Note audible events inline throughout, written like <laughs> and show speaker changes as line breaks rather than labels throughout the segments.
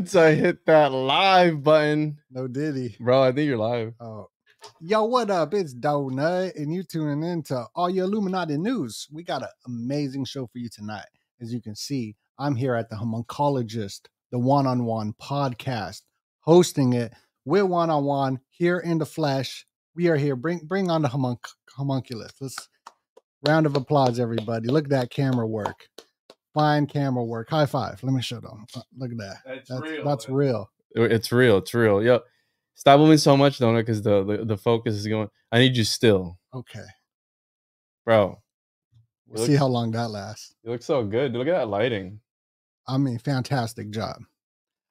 <laughs> once I hit that live button,
No Diddy.
bro, I think you're live.
Oh, yo, what up? It's Donut, and you tuning in to all your Illuminati news. We got an amazing show for you tonight. As you can see, I'm here at the Homuncologist, the Juan on Juan podcast, hosting it. We're one-on-one here in the flesh. We are here. Bring bring on the homunc- homunculus. Let's round of applause, everybody. Look at that camera work. Fine camera work. High five. Let me show them. Uh, Look at that. That's that's real.
It's real. It's real. Yo, stop moving so much, Donut, because the, the the focus is going. I need you still,
Okay.
bro.
We'll see how long that lasts.
You look so good. Look at that lighting.
I mean, fantastic job.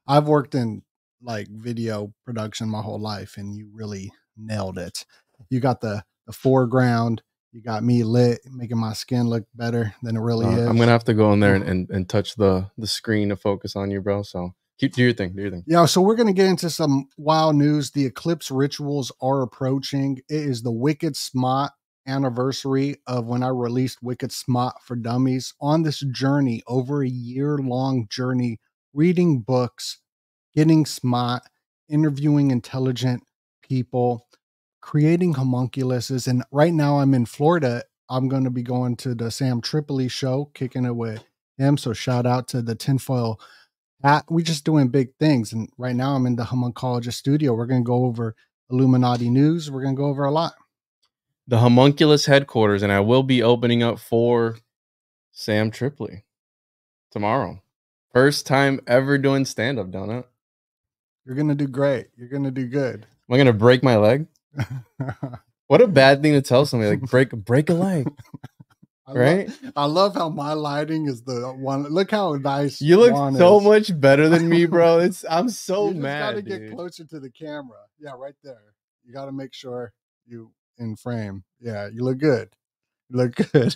I've worked in like video production my whole life, and you really nailed it. You got the the foreground. You got me lit, making my skin look better than it really
Uh,
is.
I'm gonna have to go in there and, and, and touch the the screen to focus on you, bro. So keep do your thing. Do your thing.
Yeah, so we're gonna get into some wild news. The eclipse rituals are approaching. It is the Wicked Smot anniversary of when I released Wicked Smot for Dummies. On this journey, over a year long journey, reading books, getting smart, interviewing intelligent people, creating homunculuses. And right now I'm in Florida. I'm going to be going to the Sam Tripoli show, kicking it with him. So shout out to the tinfoil hat. We just doing big things. And right now I'm in the homunculus studio. We're going to go over Illuminati news. We're going to go over a lot.
The homunculus headquarters, and I will be opening up for Sam Tripoli tomorrow. First time ever doing stand up, Donut.
You're going to do great. You're going to do good.
Am I gonna break my leg? <laughs> What a bad thing to tell somebody. Like break break a leg, <laughs>
I love-
right?
I love how my lighting is the one. Look how nice
You look so
is.
much better than me, bro. <laughs> It's I'm so
you just
mad.
gotta get closer to the camera. Yeah, right there. You got to make sure you in frame. Yeah, you look good. You look good.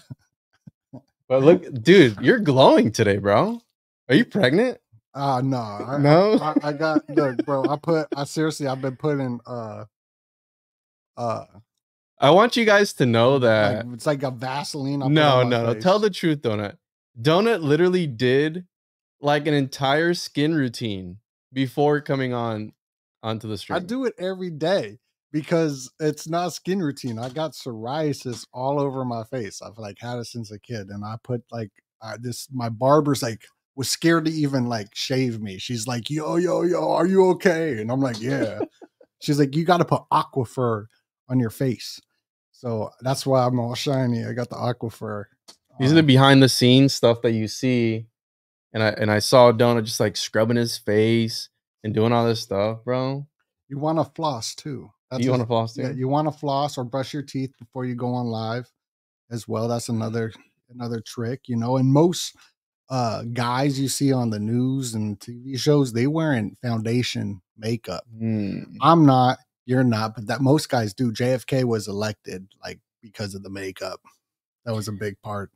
But look, dude, you're glowing today, bro. Are you pregnant?
Ah, no, I,
No?
I, I got look, bro. I put. I seriously, I've been putting. Uh, uh,
I want you guys to know that.
like, it's like a Vaseline. I
no, no, no. Tell the truth, Donut. Donut literally did like an entire skin routine before coming on onto the stream.
I do it every day because it's not skin routine. I got psoriasis all over my face. I've like had it since a kid, and I put like uh, this. My barber's like was scared to even like shave me. She's like, "Yo, yo, yo, are you okay?" And I'm like, "Yeah." She's like, "You got to put aquifer on your face." So that's why I'm all shiny. I got the aquifer.
These are the
Um,
behind the scenes stuff that you see. And I and I saw Donut just like scrubbing his face and doing all this stuff, bro.
you want to floss too.
you want to floss too?
Yeah, you want to floss or brush your teeth before you go on live as well. That's another another trick, you know. And most uh guys you see on the news and TV shows, they wearing foundation makeup.
Hmm.
I'm not, you're not, but that most guys do. JFK was elected like because of the makeup. That was a big part.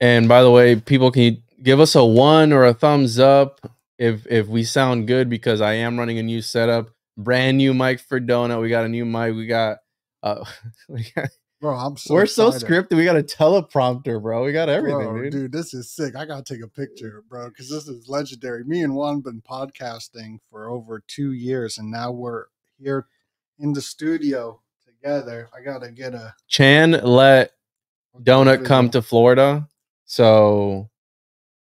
And by the way, people can you give us a one or a thumbs up if if we sound good because I am running a new setup, brand new mic for Donut. We got a new mic. We got uh <laughs> we got,
Bro, I'm so
we're so scripted. We got a teleprompter, bro. We got everything,
Bro,
dude.
this is sick. I gotta take a picture, bro, because this is legendary. Me and Juan been podcasting for over two years, and now we're here in the studio together. I gotta get a
Chan let Donut come to Florida. So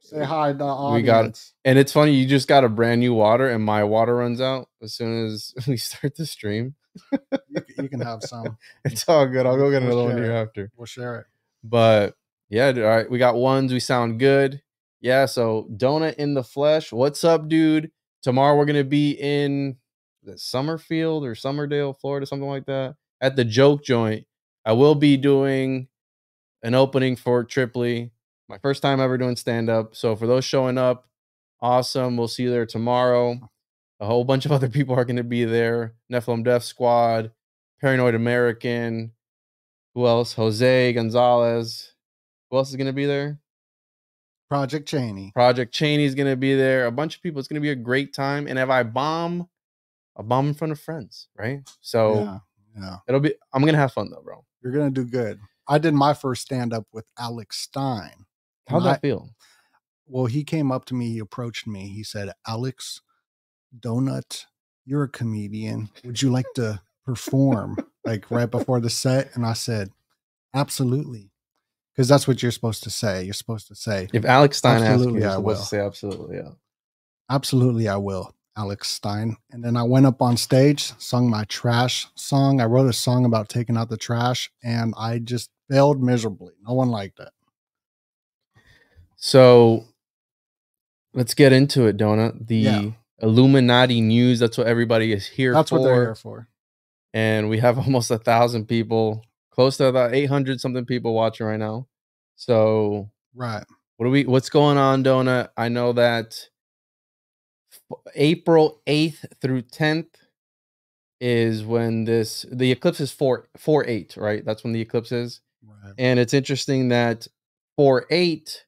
say hi to the
We got it. and it's funny, you just got a brand new water and my water runs out as soon as <laughs> we start the stream.
You, can- you can have some. <laughs>
It's all good. I'll go get
We'll
another one here
it.
after.
We'll share it.
But yeah, dude, all right, we got ones. We sound good. Yeah, so donut in the flesh. What's up, dude? Tomorrow we're gonna be in Summerfield or Summerdale, Florida, something like that, at the Joke Joint. I will be doing an opening for Tripoli. My first time ever doing stand up. So for those showing up, awesome. We'll see you there tomorrow. A whole bunch of <laughs> other people are going to be there. Nephilim Death Squad, Paranoid American. Who else? Jose Gonzalez. Who else is going to be there?
Project Cheney.
Project Cheney's going to be there. A bunch of people. It's going to be a great time. And if I bomb, I bomb in front of friends, right? So
Yeah, yeah.
it'll be. I'm going to have fun though, bro.
You're gonna do good. I did my first stand up with Alex Stein.
How'd that feel?
well, he came up to me, he approached me, he said, Alex, Donut, you're a comedian. Would you like to perform like right before the set? And I said, Absolutely. Because that's what you're supposed to say. You're supposed to say,
If Alex Stein asks you,
I will.
say absolutely. Yeah.
Absolutely, I will, Alex Stein. And then I went up on stage, sung my trash song. I wrote a song about taking out the trash, and I just failed miserably. No one liked it.
So let's get into it, Donut. The
Yeah.
Illuminati news. That's what everybody is here
That's
for.
what they're here for.
and we have <laughs> almost a thousand people, close to about eight hundred something people watching right now. So
Right.
what do we? What's going on, Donut? I know that April eighth through tenth is when this the eclipse is four four eight, right? That's when the eclipse is,
Right.
and it's interesting that four eight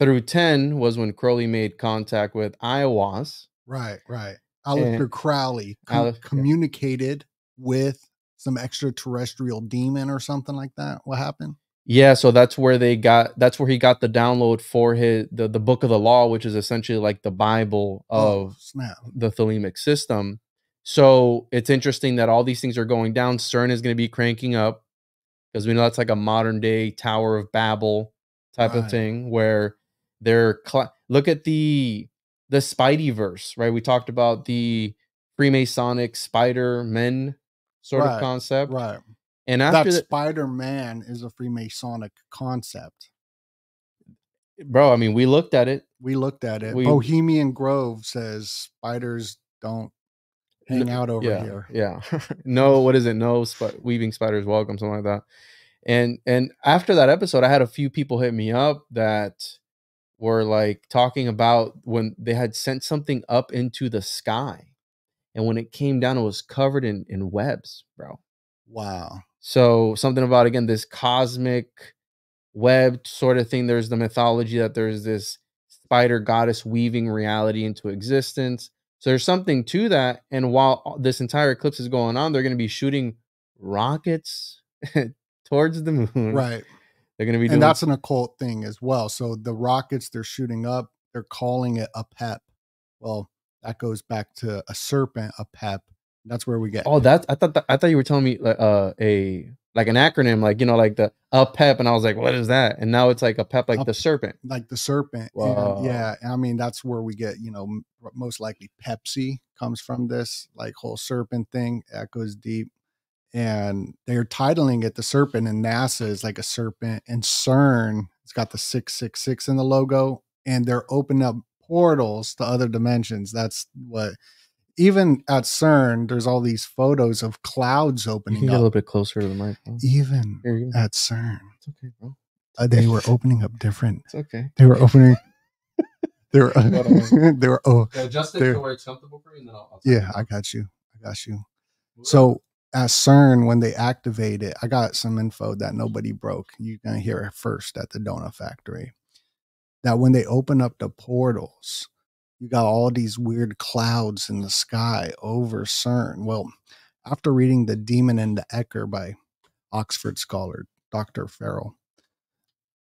through ten was when Crowley made contact with Aiwass.
Right. Right. Aleister Crowley com-
Ale- yeah.
communicated with some extraterrestrial demon or something like that. What happened?
Yeah, so that's where they got that's where he got the download for his the, the book of the law, which is essentially like the Bible
Oh,
of
snap.
the Thelemic system. So it's interesting that all these things are going down. CERN is going to be cranking up because we know that's like a modern day Tower of Babel type of thing where they're cl- look at the the Spidey verse, right? We talked about the Freemasonic Spider Men sort
Right,
of concept,
Right.
And after
That
that,
Spider Man is a Freemasonic concept.
Eh, bro, I mean, we looked at it.
We looked at it.
We-
Bohemian Grove says spiders don't hang out over
yeah,
here.
Yeah. <laughs> no, <laughs> what is it? No, sp- weaving spiders welcome, something like that. And and after that episode, I had a few people hit me up that were like talking about when they had sent something up into the sky, and when it came down, it was covered in in webs, bro.
Wow.
So something about again this cosmic web sort of thing. There's the mythology that there's this spider goddess weaving reality into existence. So there's something to that. And while this entire eclipse is going on, they're going to be shooting rockets <laughs> towards the moon.
Right.
They're going to be doing
And that's an occult thing as well. So the rockets they're shooting up, they're calling it Apep. Well, that goes back to a serpent, Apep. That's where we get
oh, that's I thought that, I thought you were telling me like uh, a like an acronym, like you know, like the Apep, and I was like, what is that? And now it's like Apep, like
Up-
the serpent.
like the serpent. and
Wow.
yeah, I mean that's where we get you know most likely Pepsi comes from this like whole serpent thing. Echoes deep, and they're titling it the serpent, and NASA is like a serpent, and CERN it's got the six six six in the logo, and they're opening up portals to other dimensions. That's what. Even at CERN, there's all these photos of clouds
You
opening
can get a little bit closer to the mic. huh?
Even
Here you go.
at CERN,
It's okay, bro.
uh, they were opening up different
It's okay.
they were opening. <laughs> They were.
Hold <laughs>
they were. Oh,
adjust
it to There.
where it's comfortable for you, and then I'll.
yeah. I got you. I got you. So at CERN, when they activate it, I got some info that nobody broke. You're gonna hear it first at the donut factory. That when they open up the portals, you got all these weird clouds in the sky over CERN. Well, after reading The Demon and the Ecker by Oxford scholar Dr. Farrell,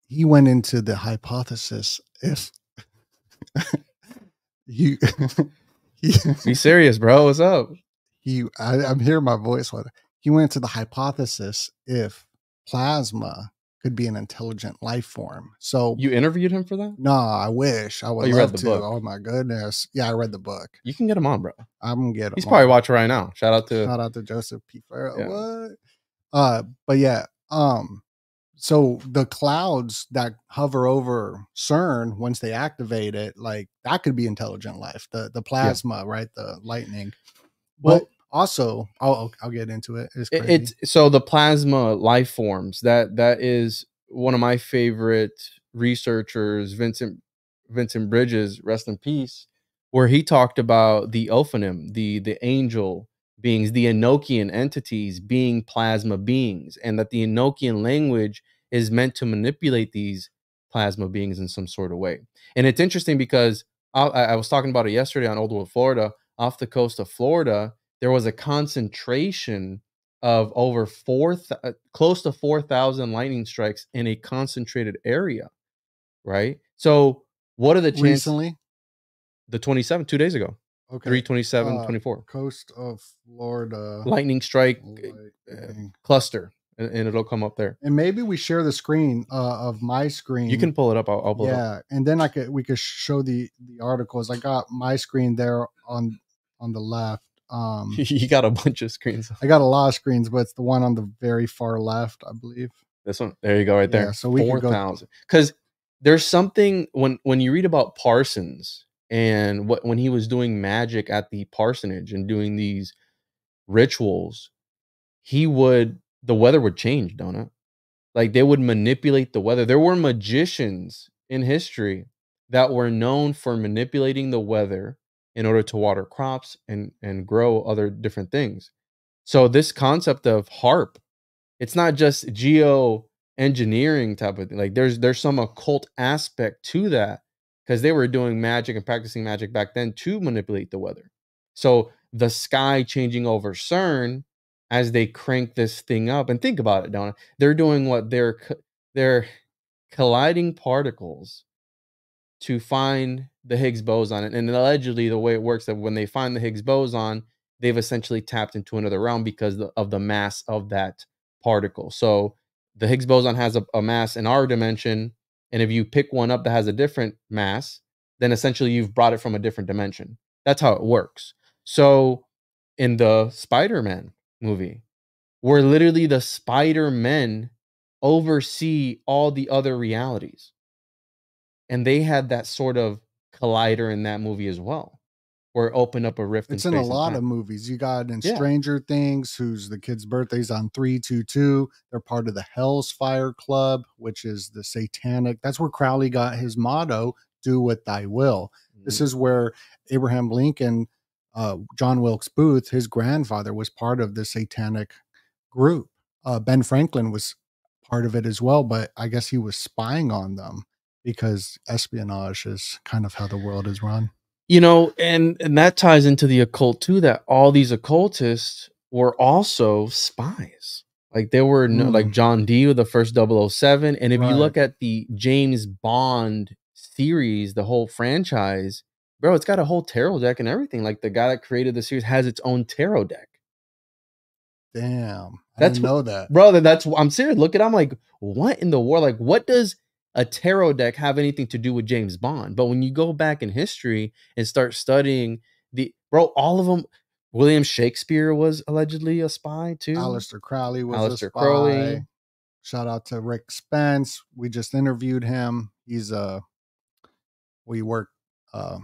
he went into the hypothesis if <laughs> you <laughs> he,
Be serious, bro. What's up?
he I, I'm hearing my voice. What he went to the hypothesis if plasma could be an intelligent life form. So
You interviewed him for that?
no, I wish I would
you read the
to.
book?
Oh my goodness, yeah, I read the book.
You can get him on, bro.
I'm gonna get. Him.
He's
him
probably watching right now. Shout out to
Shout out to Joseph P. Farrell.
Yeah.
What? Uh, but yeah, um, so the clouds that hover over CERN once they activate it, like that could be intelligent life. The the plasma, right? The lightning.
Well-
But also, I'll I'll get into it. It's
It-
crazy.
it's so the plasma life forms that that is one of my favorite researchers vincent vincent bridges rest in peace where he talked about the ophanim the the angel beings the enochian entities being plasma beings and that the enochian language is meant to manipulate these plasma beings in some sort of way and it's interesting because uh, i, I was talking about it yesterday on Old World florida off the coast of florida there was a concentration of over four, th- uh, close to four thousand lightning strikes in a concentrated area, right? So, what are the chances?
recently.
The twenty seventh, two days ago.
Okay.
327,
Uh,
24.
Coast of Florida.
Lightning strike uh,
lightning.
cluster, and, and it'll come up there.
And maybe we share the screen uh, of my screen.
You can pull it up. I'll, I'll pull it up.
yeah, and then I could we could show the the articles. I got my screen there on on the left. Um, <laughs>
you got a bunch of screens.
I got a lot of screens, but it's the one on the very far left, I believe.
This one, there you go, right there.
Yeah, so we
four
go-
Because there's something when when you read about Parsons and what when he was doing magic at the parsonage and doing these rituals, he would the weather would change, don't it? Like they would manipulate the weather. There were magicians in history that were known for manipulating the weather in order to water crops and and grow other different things. So this concept of HAARP, it's not just geo engineering type of thing. Like there's there's some occult aspect to that because they were doing magic and practicing magic back then to manipulate the weather. So the sky changing over CERN as they crank this thing up and think about it, Donna. They're doing what they're they're colliding particles to find the Higgs boson. And, allegedly, the way it works that when they find the Higgs boson, they've essentially tapped into another realm because of the mass of that particle. So the Higgs boson has a, a mass in our dimension, and if you pick one up that has a different mass, then essentially you've brought it from a different dimension. That's how it works. So in the Spider-Man movie, where literally the Spider-Men oversee all the other realities. And they had that sort of collider in that movie as well, it opened up a rift.
It's in a lot of movies. You got in
Yeah.
Stranger Things, who's the kid's birthday's on 322. They're part of the Hell's Fire Club, which is the satanic. That's where Crowley got his motto, do what thy will. This
Mhm.
is where Abraham Lincoln, uh, John Wilkes Booth, his grandfather was part of the satanic group. Uh, ben Franklin was part of it as well, but I guess he was spying on them because espionage is kind of how the world is run.
you know and and that ties into the occult too that all these occultists were also spies like they were no, like
Mm.
john dee with the first 007 and if
Right.
you look at the james bond series the whole franchise bro it's got a whole tarot deck and everything like the guy that created the series has its own tarot deck
Damn, I
That's
didn't know that.
brother that's i'm serious look at i'm like what in the world like what does a tarot deck have anything to do with james bond but when you go back in history and start studying the bro all of them william shakespeare was allegedly a spy too
Aleister Crowley was
Aleister
a spy.
Crowley.
Shout out to Rick Spence. We just interviewed him. He's a we work uh,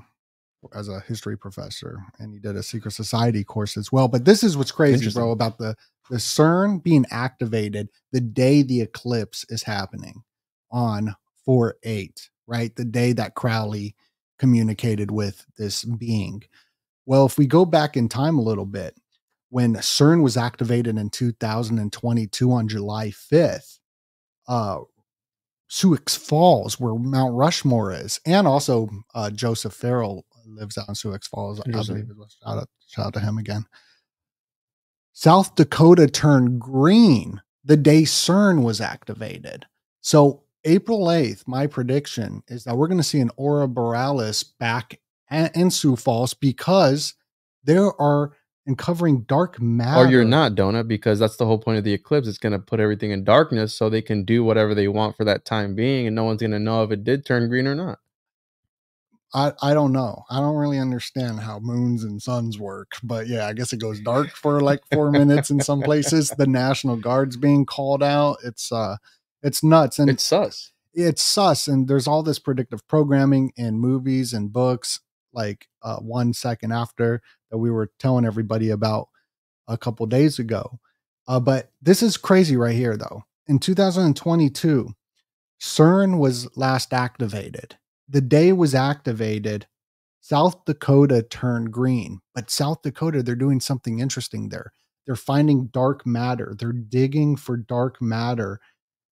as a history professor, and he did a secret society course as well. But this is what's crazy, bro, about the the CERN being activated the day the eclipse is happening on four eight, right? The day that Crowley communicated with this being. Well, if we go back in time a little bit, when CERN was activated in 2022 on July 5th, uh, Sioux Falls, where Mount Rushmore is, and also uh, Joseph Farrell lives out in Sioux Falls. I believe. it was. Shout out, shout out to him again. South Dakota turned green the day CERN was activated. So April 8th, my prediction is that we're going to see an aurora borealis back in Sioux Falls because there are uncovering dark matter.
or you're not donut because that's the whole point of the eclipse it's going to put everything in darkness so they can do whatever they want for that time being and no one's going to know if it did turn green or not
I, I don't know. I don't really understand how moons and suns work, but yeah, I guess it goes dark for like four minutes in some places. The <laughs> National Guard's being called out. It's uh it's nuts. And
it's sus.
it's sus and there's all this predictive programming in movies and books like uh, one second after that we were telling everybody about a couple days ago. Uh, but this is crazy right here though. In 2022 cern was last activated. The day was activated south dakota turned green. But south dakota they're doing something interesting there. They're finding dark matter. They're digging for dark matter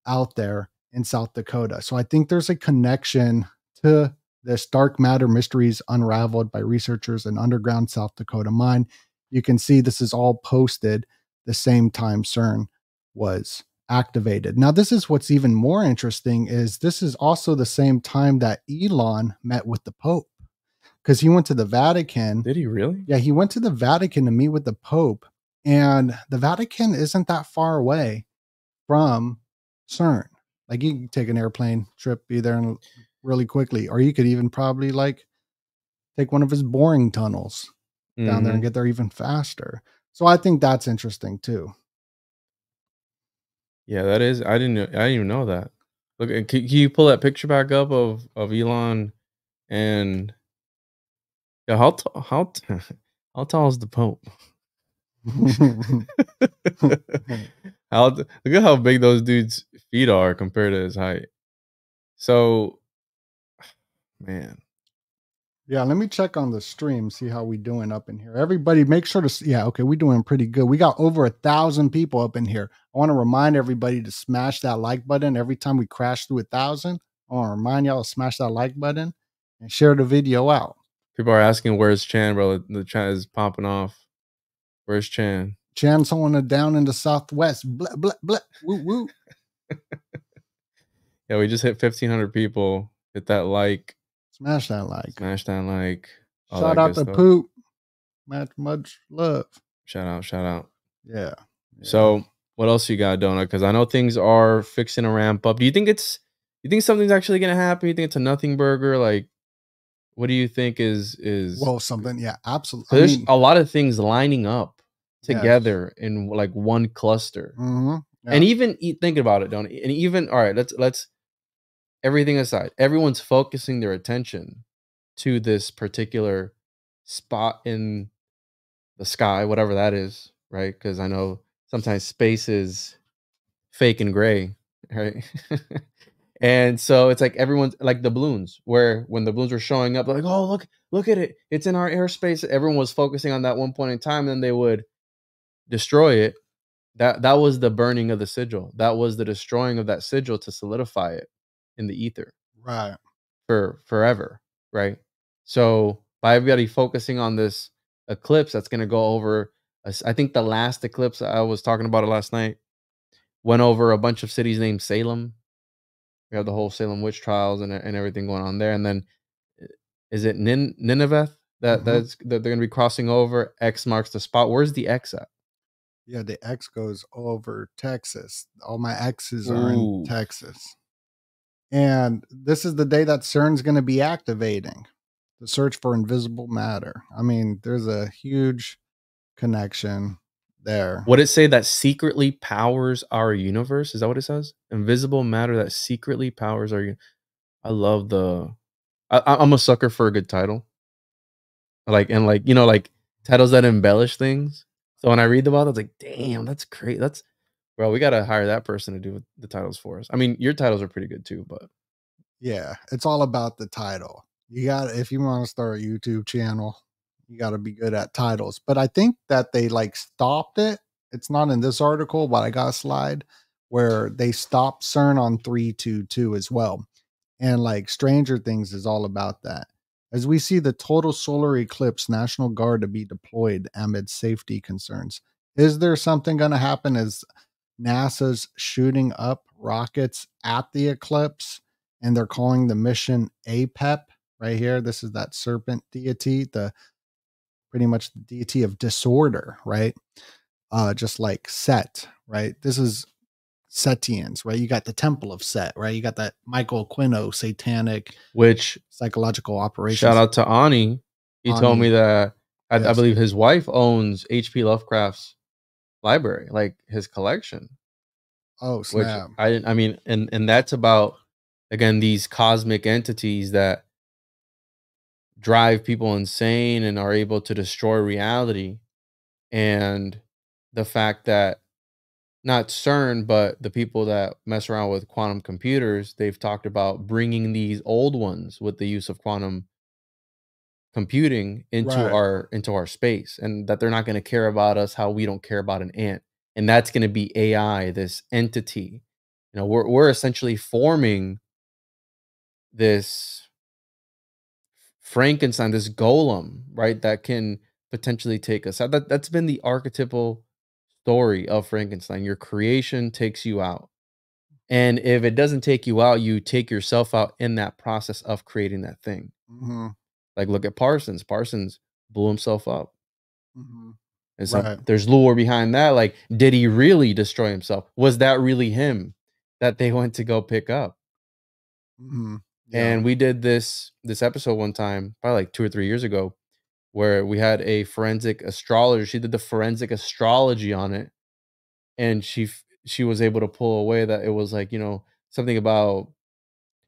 out there in South Dakota. So I think there's a connection to this dark matter mysteries unraveled by researchers in underground South Dakota mine. You can see this is all posted the same time CERN was activated. Now this is what's even more interesting is this is also the same time that Elon met with the Pope. because he went to the Vatican.
Did he really?
Yeah, he went to the Vatican to meet with the Pope, and the Vatican isn't that far away from CERN. Like you can take an airplane trip, be there in- really quickly, or you could even probably like take one of his boring tunnels down there
Mhm.
and get there even faster. So I think that's interesting too.
Yeah, that is. I didn't. know- I didn't even know that. Look, can, can you pull that picture back up of of Elon and yeah? How how <laughs> how tall is the Pope? <laughs> how look at how big those dudes' feet are compared to his height. So, man,
Yeah, let me check on the stream, see how we doing up in here. Everybody, make sure to yeah, okay, we doing pretty good. We got over a thousand people up in here. I want to remind everybody to smash that like button every time we crash through a thousand. I want to remind y'all to smash that like button and share the video out.
people are asking where's Chan, bro. The, the chat is popping off. Where's Chan?
Chan someone down in the southwest. Blah blah blah. Woo woo. <laughs>
Yeah, we just hit fifteen hundred people. Hit that like,
Smash that like.
smash that like.
Shout
that
out to
stuff.
Poop. Much much love.
Shout out, shout out.
Yeah. yeah.
So, what else you got, Donut? Because I know things are fixing to ramp up. Do you think it's? You think something's actually gonna happen? You think it's a nothing burger? Like, what do you think is is?
well, something. Yeah, absolutely.
there's a lot of things lining up
Yes.
together in like one cluster.
Mhm.
And even think about it, don't and even all right, let's let's everything aside. Everyone's focusing their attention to this particular spot in the sky, whatever that is, right? Because I know sometimes space is fake and gray, right? <laughs> and so it's like everyone's like the balloons, where when the balloons were showing up, like, oh look, look at it, it's in our airspace. Everyone was focusing on that one point in time, and then they would destroy it. That that was the burning of the sigil. That was the destroying of that sigil to solidify it in the ether
right.
for forever right? So by everybody focusing on this eclipse that's going to go over i think the last eclipse i was talking about it last night went over a bunch of cities named salem we have the whole salem witch trials and, and everything going on there and then uh, is it Nin- nineveh that
Mhm.
that's that they're going to be crossing over x marks the spot where's the x at
Yeah, the X goes over Texas. All my X's are
Ooh.
in Texas. And this is the day that CERN's going to be activating the search for invisible matter. I mean, there's a huge connection there.
Would it say that secretly powers our universe? Is that what it says? Invisible matter that secretly powers our. I love the. I, I'm a sucker for a good title. Like and like you know like titles that embellish things. So when I read about it, it's like, damn, that's great. That's well, We gotta hire that person to do the titles for us. I mean, your titles are pretty good too, but
Yeah, it's all about the title. You got if you want to start a YouTube channel, you got to be good at titles. But I think that they like stopped it. It's not in this article, but I got a slide where they stopped CERN on 322 as well. And like Stranger Things is all about that. As we see the total solar eclipse, National Guard to be deployed amid safety concerns. Is there something going to happen as NASA's shooting up rockets at the eclipse? and they're calling the mission APEP right here. This is that serpent deity, the pretty much the deity of disorder, right? Uh, just like Set, right? This is Setians, right? You got the Temple of Set, right? You got that Michael Aquino satanic
which
psychological operation.
shout out to Ani. He told me that I, I believe his wife owns H.P. Lovecraft's library, like his collection.
Oh
which! I didn't. I mean, and and that's about again these cosmic entities that drive people insane and are able to destroy reality, and the fact that not CERN, but the people that mess around with quantum computers, they've talked about bringing these old ones with the use of quantum computing into
Right.
our into our space and that they're not going to care about us how we don't care about an ant and that's going to be AI this entity you know we're we're essentially forming this Frankenstein this golem right that can potentially take us out that that's been the archetypal story of Frankenstein your creation takes you out and if it doesn't take you out you take yourself out in that process of creating that thing
hmm
Like look at Parsons. Parsons blew himself up.
Mhm.
And so
Right.
there's lore behind that. Like, did he really destroy himself? Was that really him that they <laughs> went to go pick up?
Mhm. Yeah.
And we did this this episode one time, probably like two or three years ago, where we had a forensic astrologer. She did the forensic astrology on it, and she she was able to pull away that it was like you know something about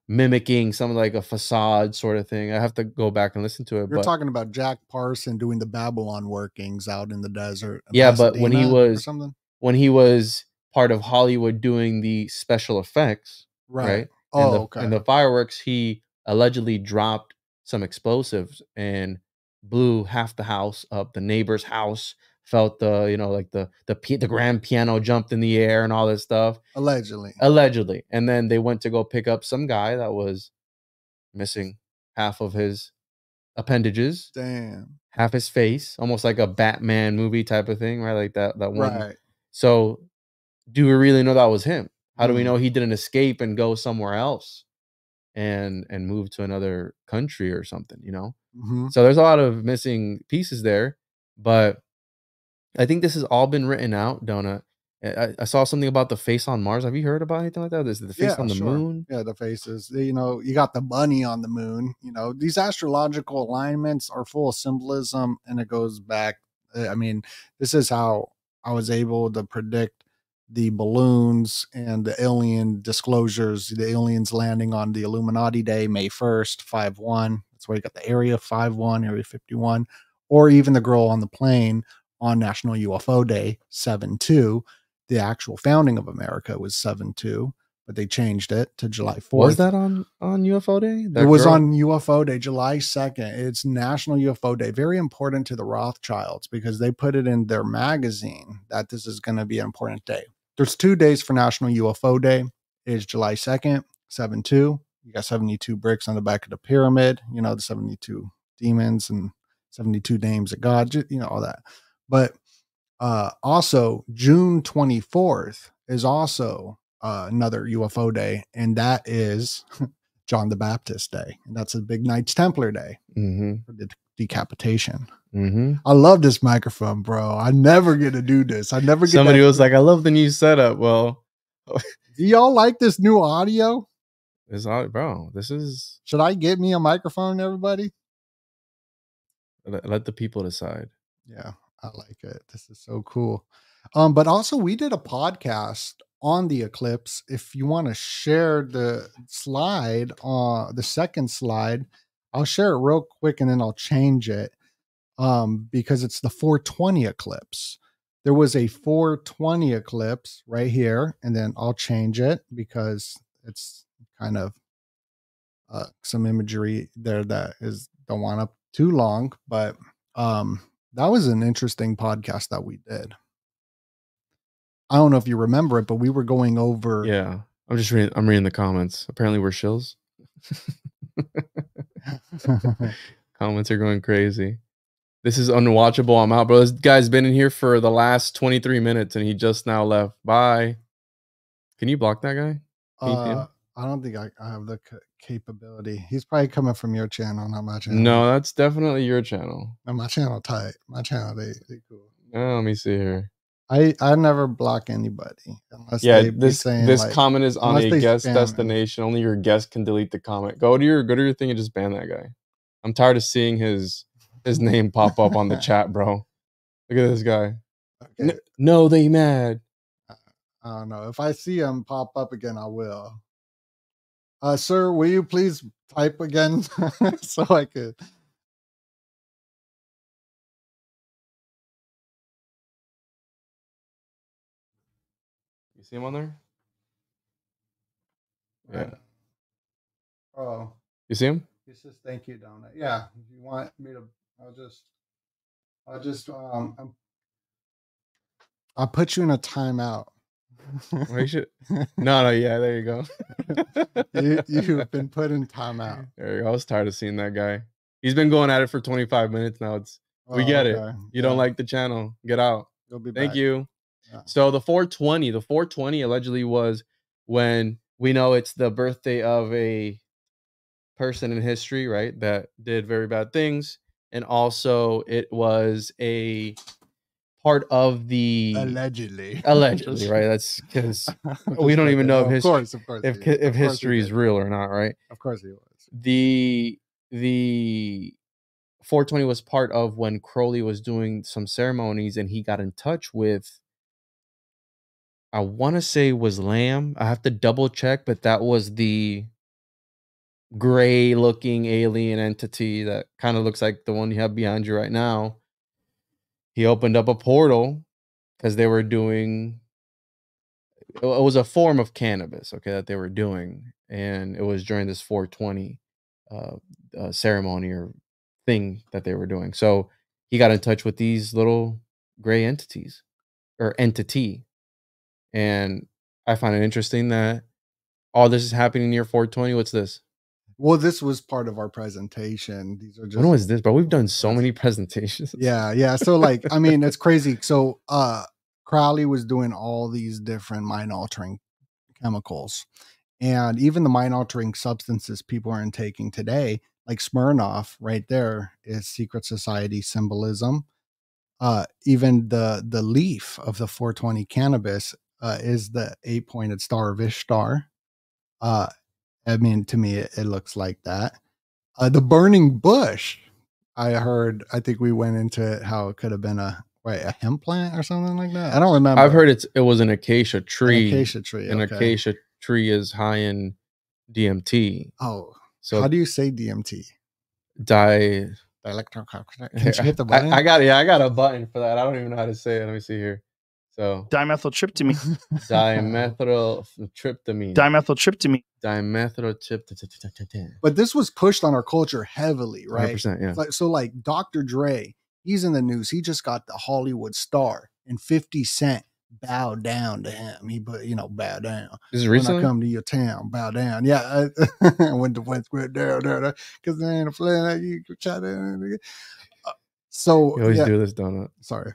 mimicking something like a facade sort of thing. I have to go back and listen to it.
You're talking about Jack Parson doing the Babalon workings out in the desert.
Yeah, but when he was-
something,
when he was part of Hollywood doing the special effects,
right?
right?
Oh,
and the,
okay.
And the fireworks, he allegedly dropped some explosives and blew half the house up. The neighbor's house felt the, you know, like the the the grand piano jumped in the air and all this stuff,
Allegedly.
allegedly. And then they went to go pick up some guy that was missing half of his appendages,
Damn.
half his face, almost like a Batman movie type of thing, right? Like that that one.
Right.
So, do we really know that was him? How do we
Mm.
know he didn't escape and go somewhere else and and move to another country or something, you know?
hmm
So there's a lot of missing pieces there, but I think this has all been written out, Donut. I, I- saw something about the face on Mars. Have you heard about anything like that? There's the face
Yeah,
on the
sure.
moon.
Yeah, the faces. You know, you got the bunny on the moon. You know, these astrological alignments are full of symbolism, and it goes back. uh, I mean, this is how I was able to predict the balloons and the alien disclosures. The aliens landing on the Illuminati Day, May first, five one. That's where you got the Area five one, Area fifty one, or even the girl on the plane on National UFO Day, seven two. The actual founding of America was seven two but they changed it to July 4th.
Was that on on UFO Day?
it
That
was
girl?
on UFO Day, July 2nd. It's National UFO Day. Very important to the Rothschilds because they put it in their magazine that this is going to be an important day. There's two days for National UFO Day. It's July 2nd, 7 2. You got 72 bricks on the back of the pyramid, you know, the 72 demons and 72 names of God, you know, all that. But uh also June 24th is also uh, another UFO day, and that is <laughs> John the Baptist Day. And that's a big Knights Templar Day
Mhm,
for the decapitation.
mhm.
I love this microphone, bro. I never get to do this. I never get
Somebody
that-
was like, "I love the new setup." Well,
Do y'all like this new audio? <laughs>
it's all, bro. This is
Should I get me a microphone, everybody?
let, let the people decide.
Yeah, I like it. This is so cool. Um, but also we did a podcast on the eclipse. If you want to share the slide, uh, the second slide, I'll share it real quick and then I'll change it. Um, because it's the 420 eclipse. There was a 420 eclipse right here, and then I'll change it because it's kind of uh, some imagery there that is don't want up too long, but um, that was an interesting podcast that we did. I don't know if you remember it, but we were going over.
Yeah, I'm just reading. I'm reading the comments. Apparently, we're shills. <laughs> <laughs> Comments are going crazy. This is unwatchable. I'm out, bro. This guy's been in here for the last 23 minutes and he just now left. Bye. Can you block that guy? Can you see him?
uh, I don't think I, I have the ca- capability. He's probably coming from your channel, not my channel.
No, that's definitely your channel.
no, my channel tight. My channel, they, they cool.
Oh, let me see here.
I I never block anybody unless
Yeah,
they be
this
saying
this
like,
comment is on a guest
spam it.
destination. Only your guest can delete the comment. Go to your go to your thing and just ban that guy. I'm tired of seeing his his name pop up on the <laughs> chat, bro. Look at this guy.
okay,
N- no, they mad.
I don't know. If I see him pop up again, I will. Uh, sir, will you please type again <laughs> so I could?
You see him on there? Yeah.
Oh,
You see him?
he says thank you, Donut. Yeah, if you want me to, I'll just, I'll just, um, I'm, I'll put you in a timeout.
Well, you should. <laughs> No, no, yeah, there you go. <laughs>
you, you've been put in timeout.
There you go. I was tired of seeing that guy. He's been going at it for 25 minutes now. It's We get it.
Oh,
you don't like the channel. Get out.
You'll be
Thank
back.
you.
Yeah.
So the 420, the 420 allegedly was when we know it's the birthday of a person in history, right, that did very bad things, and also it was a part of the
Allegedly. <laughs>
allegedly, right? That's <laughs> because we don't even know if
Of
history-
course, of course.
if
he
ki-
is.
if
Of course
history is real or not, right?
Of course he was.
the the 420 was part of when Crowley was doing some ceremonies and he got in touch with I want to say was Lam. I have to double check, but that was the gray looking alien entity that kind of looks like the one you have behind you right now. He opened up a portal because they were doing it was a form of cannabis, okay, that they were doing, and it was during this 420 uh, uh, ceremony or thing that they were doing. So he got in touch with these little gray entities or entity, and I find it interesting that all this is happening near 420. What's this?
Well, this was part of our presentation. These are just
when was this? But we've done so many <laughs> presentations.
Yeah, yeah. So like, I mean, it's <laughs> crazy. So uh Crowley was doing all these different mind altering chemicals. And even the mind altering substances people are intaking today, like Smirnoff right there is secret society symbolism. Uh even the the leaf of the 420 cannabis uh is the eight pointed star of Ishtar. Uh I mean to me it, it looks like that. Uh the burning bush I heard. I think we went into how it could have been a right a hemp plant or something like that. I don't remember.
I've heard it's it was an acacia
An
tree.
acacia tree.
An
okay.
acacia tree is high in DMT.
Oh,
So
how do you say DMT?
di
Electron. <laughs> Can you hit the button?
I, I got yeah, I got a button for that. I don't even know how to say it. Let me see here. So
Dimethyltryptamine.
dimethyltryptamine.
Dimethyltryptamine.
dimethyltryptamine.
but this was pushed on our culture heavily, right?
100%, yeah.
Like, so, like Dr. Dre, he's in the news. He just got the Hollywood star, and 50 Cent bowed down to him. He put, you know, bow down.
This is
when I come to your town, bow down. Yeah, I <laughs> went to West Square down there because they ain't a flying like you could try to. Uh, So
You always
yeah,
do this donut.
sorry.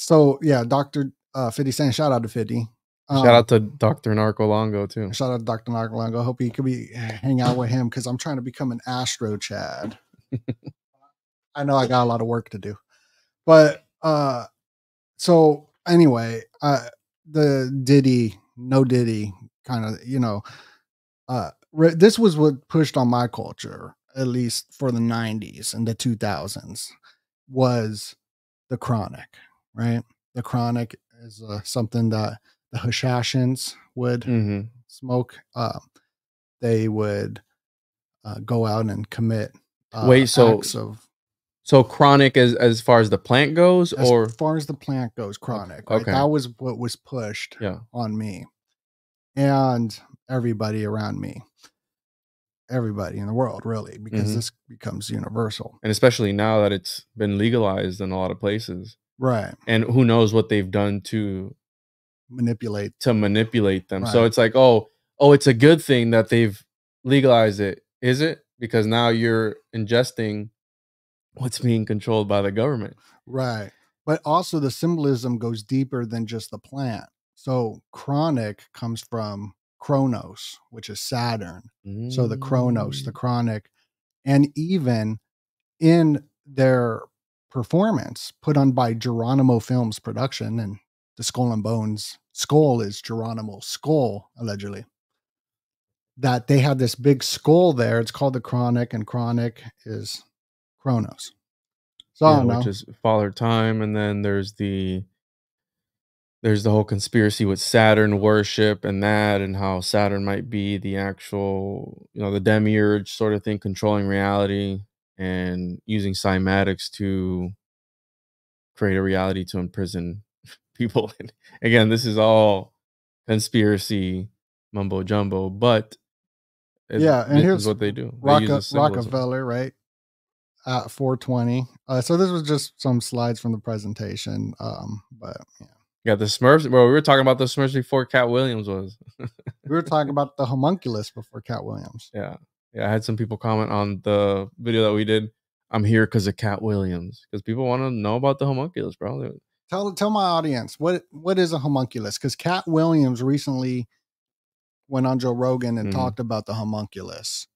So yeah, Doctor uh, Fifty Cent. Shout out to Fifty. Um,
Shout out to Dr. Narcolongo too.
Shout out to Dr. Narcolango. Hope he could be hang out with him because I'm trying to become an Astro Chad. <laughs> I know I got a lot of work to do. But uh so anyway, uh the Diddy, no Diddy kind of, you know, uh re- this was what pushed on my culture, at least for the 90s and the 2000s, was the chronic, right? The chronic is uh, something that the Hashashins would
hmm
smoke, uh, they would uh, go out and commit. Uh,
Wait, so-
acts of
So chronic as as far as the plant goes,
as
or as
far as the plant goes, chronic. Right?
okay.
That was what was pushed
yeah,
on me and everybody around me, everybody in the world, really, because
Mhm.
this becomes universal,
and especially now that it's been legalized in a lot of places,
right?
and who knows what they've done to
Manipulate.
to manipulate them. So it's like, oh, oh, it's a good thing that they've legalized it, is it? Because now you're ingesting what's being controlled by the government.
Right. But also the symbolism goes deeper than just the plant. So chronic comes from Chronos, which is Saturn. So the Chronos, the
Mm.
chronic, and even in their performance put on by Geronimo Films production and the Skull and Bones skull is Geronimo's skull, allegedly. That they had this big skull there. It's called the chronic, and chronic is Chronos. So
Yeah,
don't know.
which is Father Time, and then there's the there's the whole conspiracy with Saturn worship and that, and how Saturn might be the actual, you know, the demiurge sort of thing, controlling reality and using cymatics to create a reality to imprison <laughs> people. And again, this is all conspiracy mumbo jumbo, but
Yeah, and here's
what they do. They the.
Rockefeller, right? At 420. Uh, so this was just some slides from the presentation. Um, but yeah.
Yeah, the Smurfs. Well, we were talking about the Smurfs before Katt Williams was.
We were <laughs> talking about the homunculus before Katt Williams.
Yeah. Yeah. I had some people comment on the video that we did. I'm here because of Katt Williams. Because people want to know about the homunculus, bro.
Tell tell my audience what what is a homunculus? Because Katt Williams recently went on Joe Rogan and
Mhm.
talked about the homunculus.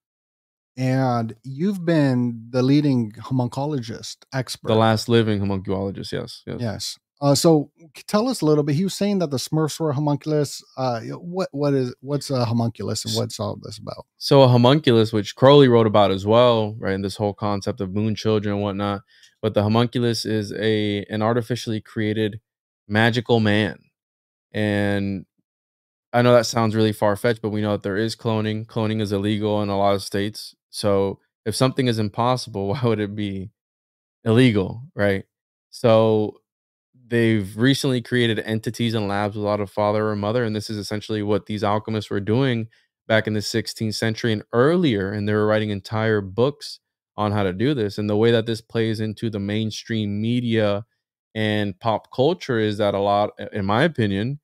and you've been the leading homuncologist expert.
The last living homunculologist, yes. Yes.
Yes. Uh, so tell us a little bit. He was saying that the Smurfs were homunculus. Uh, what what is what's a homunculus and what's all this about?
So a homunculus, which Crowley wrote about as well, right? And this whole concept of moon children and whatnot. But the homunculus is a an artificially created magical man. And I know that sounds really far fetched, but we know that there is cloning. Cloning is illegal in a lot of states. So if something is impossible, <laughs> why would it be illegal, right? So they've recently created entities and labs with a father or mother, and this is essentially what these alchemists were doing back in the 16th century and earlier, and they were writing entire books on how to do this. And the way that this plays into the mainstream media and pop culture is that a lot, in my opinion,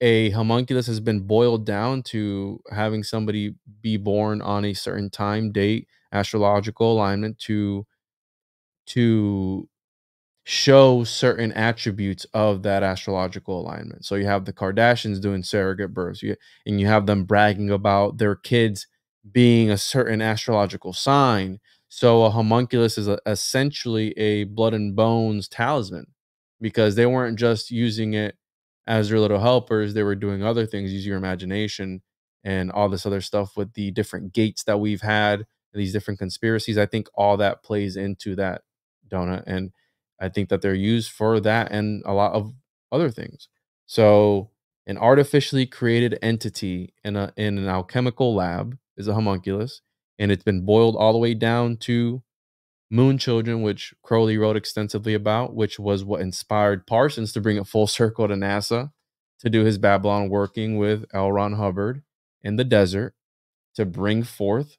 a homunculus has been boiled down to having somebody be born on a certain time, date, astrological alignment to to show certain attributes of that astrological alignment. So you have the Kardashians doing surrogate births, you, and you have them bragging about their kids being a certain astrological sign. So a homunculus is a, essentially a blood and bones talisman because they weren't just using it as their little helpers, they were doing other things, use your imagination and all this other stuff with the different gates that we've had, these different conspiracies. I think all that plays into that donut. And I think that they're used for that and a lot of other things. So, an artificially created entity in a in an alchemical lab is a homunculus, and it's been boiled all the way down to moon children, which Crowley wrote extensively about, which was what inspired Parsons to bring it full <laughs> circle to NASA to do his Babalon working with L. Ron Hubbard in the desert to bring forth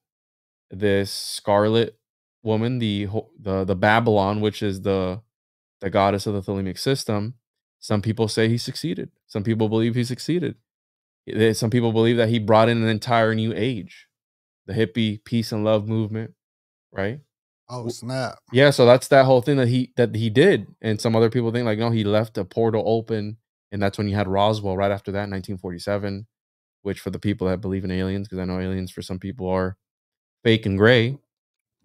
this scarlet woman, the the the Babalon, which is the the goddess of the Thelemic system. Some people say he succeeded. Some people believe he succeeded. Some people believe that he brought in an entire new age, the hippie peace and love movement, right?
Oh snap!
Yeah, so that's that whole thing that he that he did, and some other people think like no, he left a portal open, and that's when you had Roswell right after that, 1947, which for the people that believe in aliens, because I know aliens for some people are fake and gray,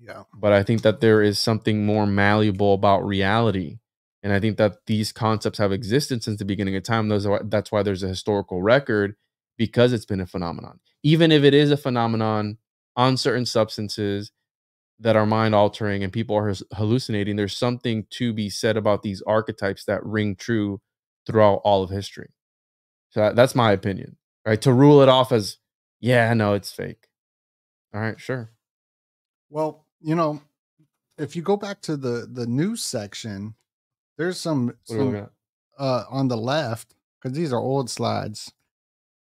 Yeah.
but I think that there is something more malleable about reality. And I think that these concepts have existed since the beginning of time. Those are, that's why there's a historical record because it's been a phenomenon. Even if it is a phenomenon on certain substances that are mind altering and people are hallucinating, there's something to be said about these archetypes that ring true throughout all of history. So that- that's my opinion, right? To rule it off as, yeah, no, it's fake. All right, sure.
Well, you know, if you go back to the the news section, there's some,
What are we
some uh on the left because these are old slides.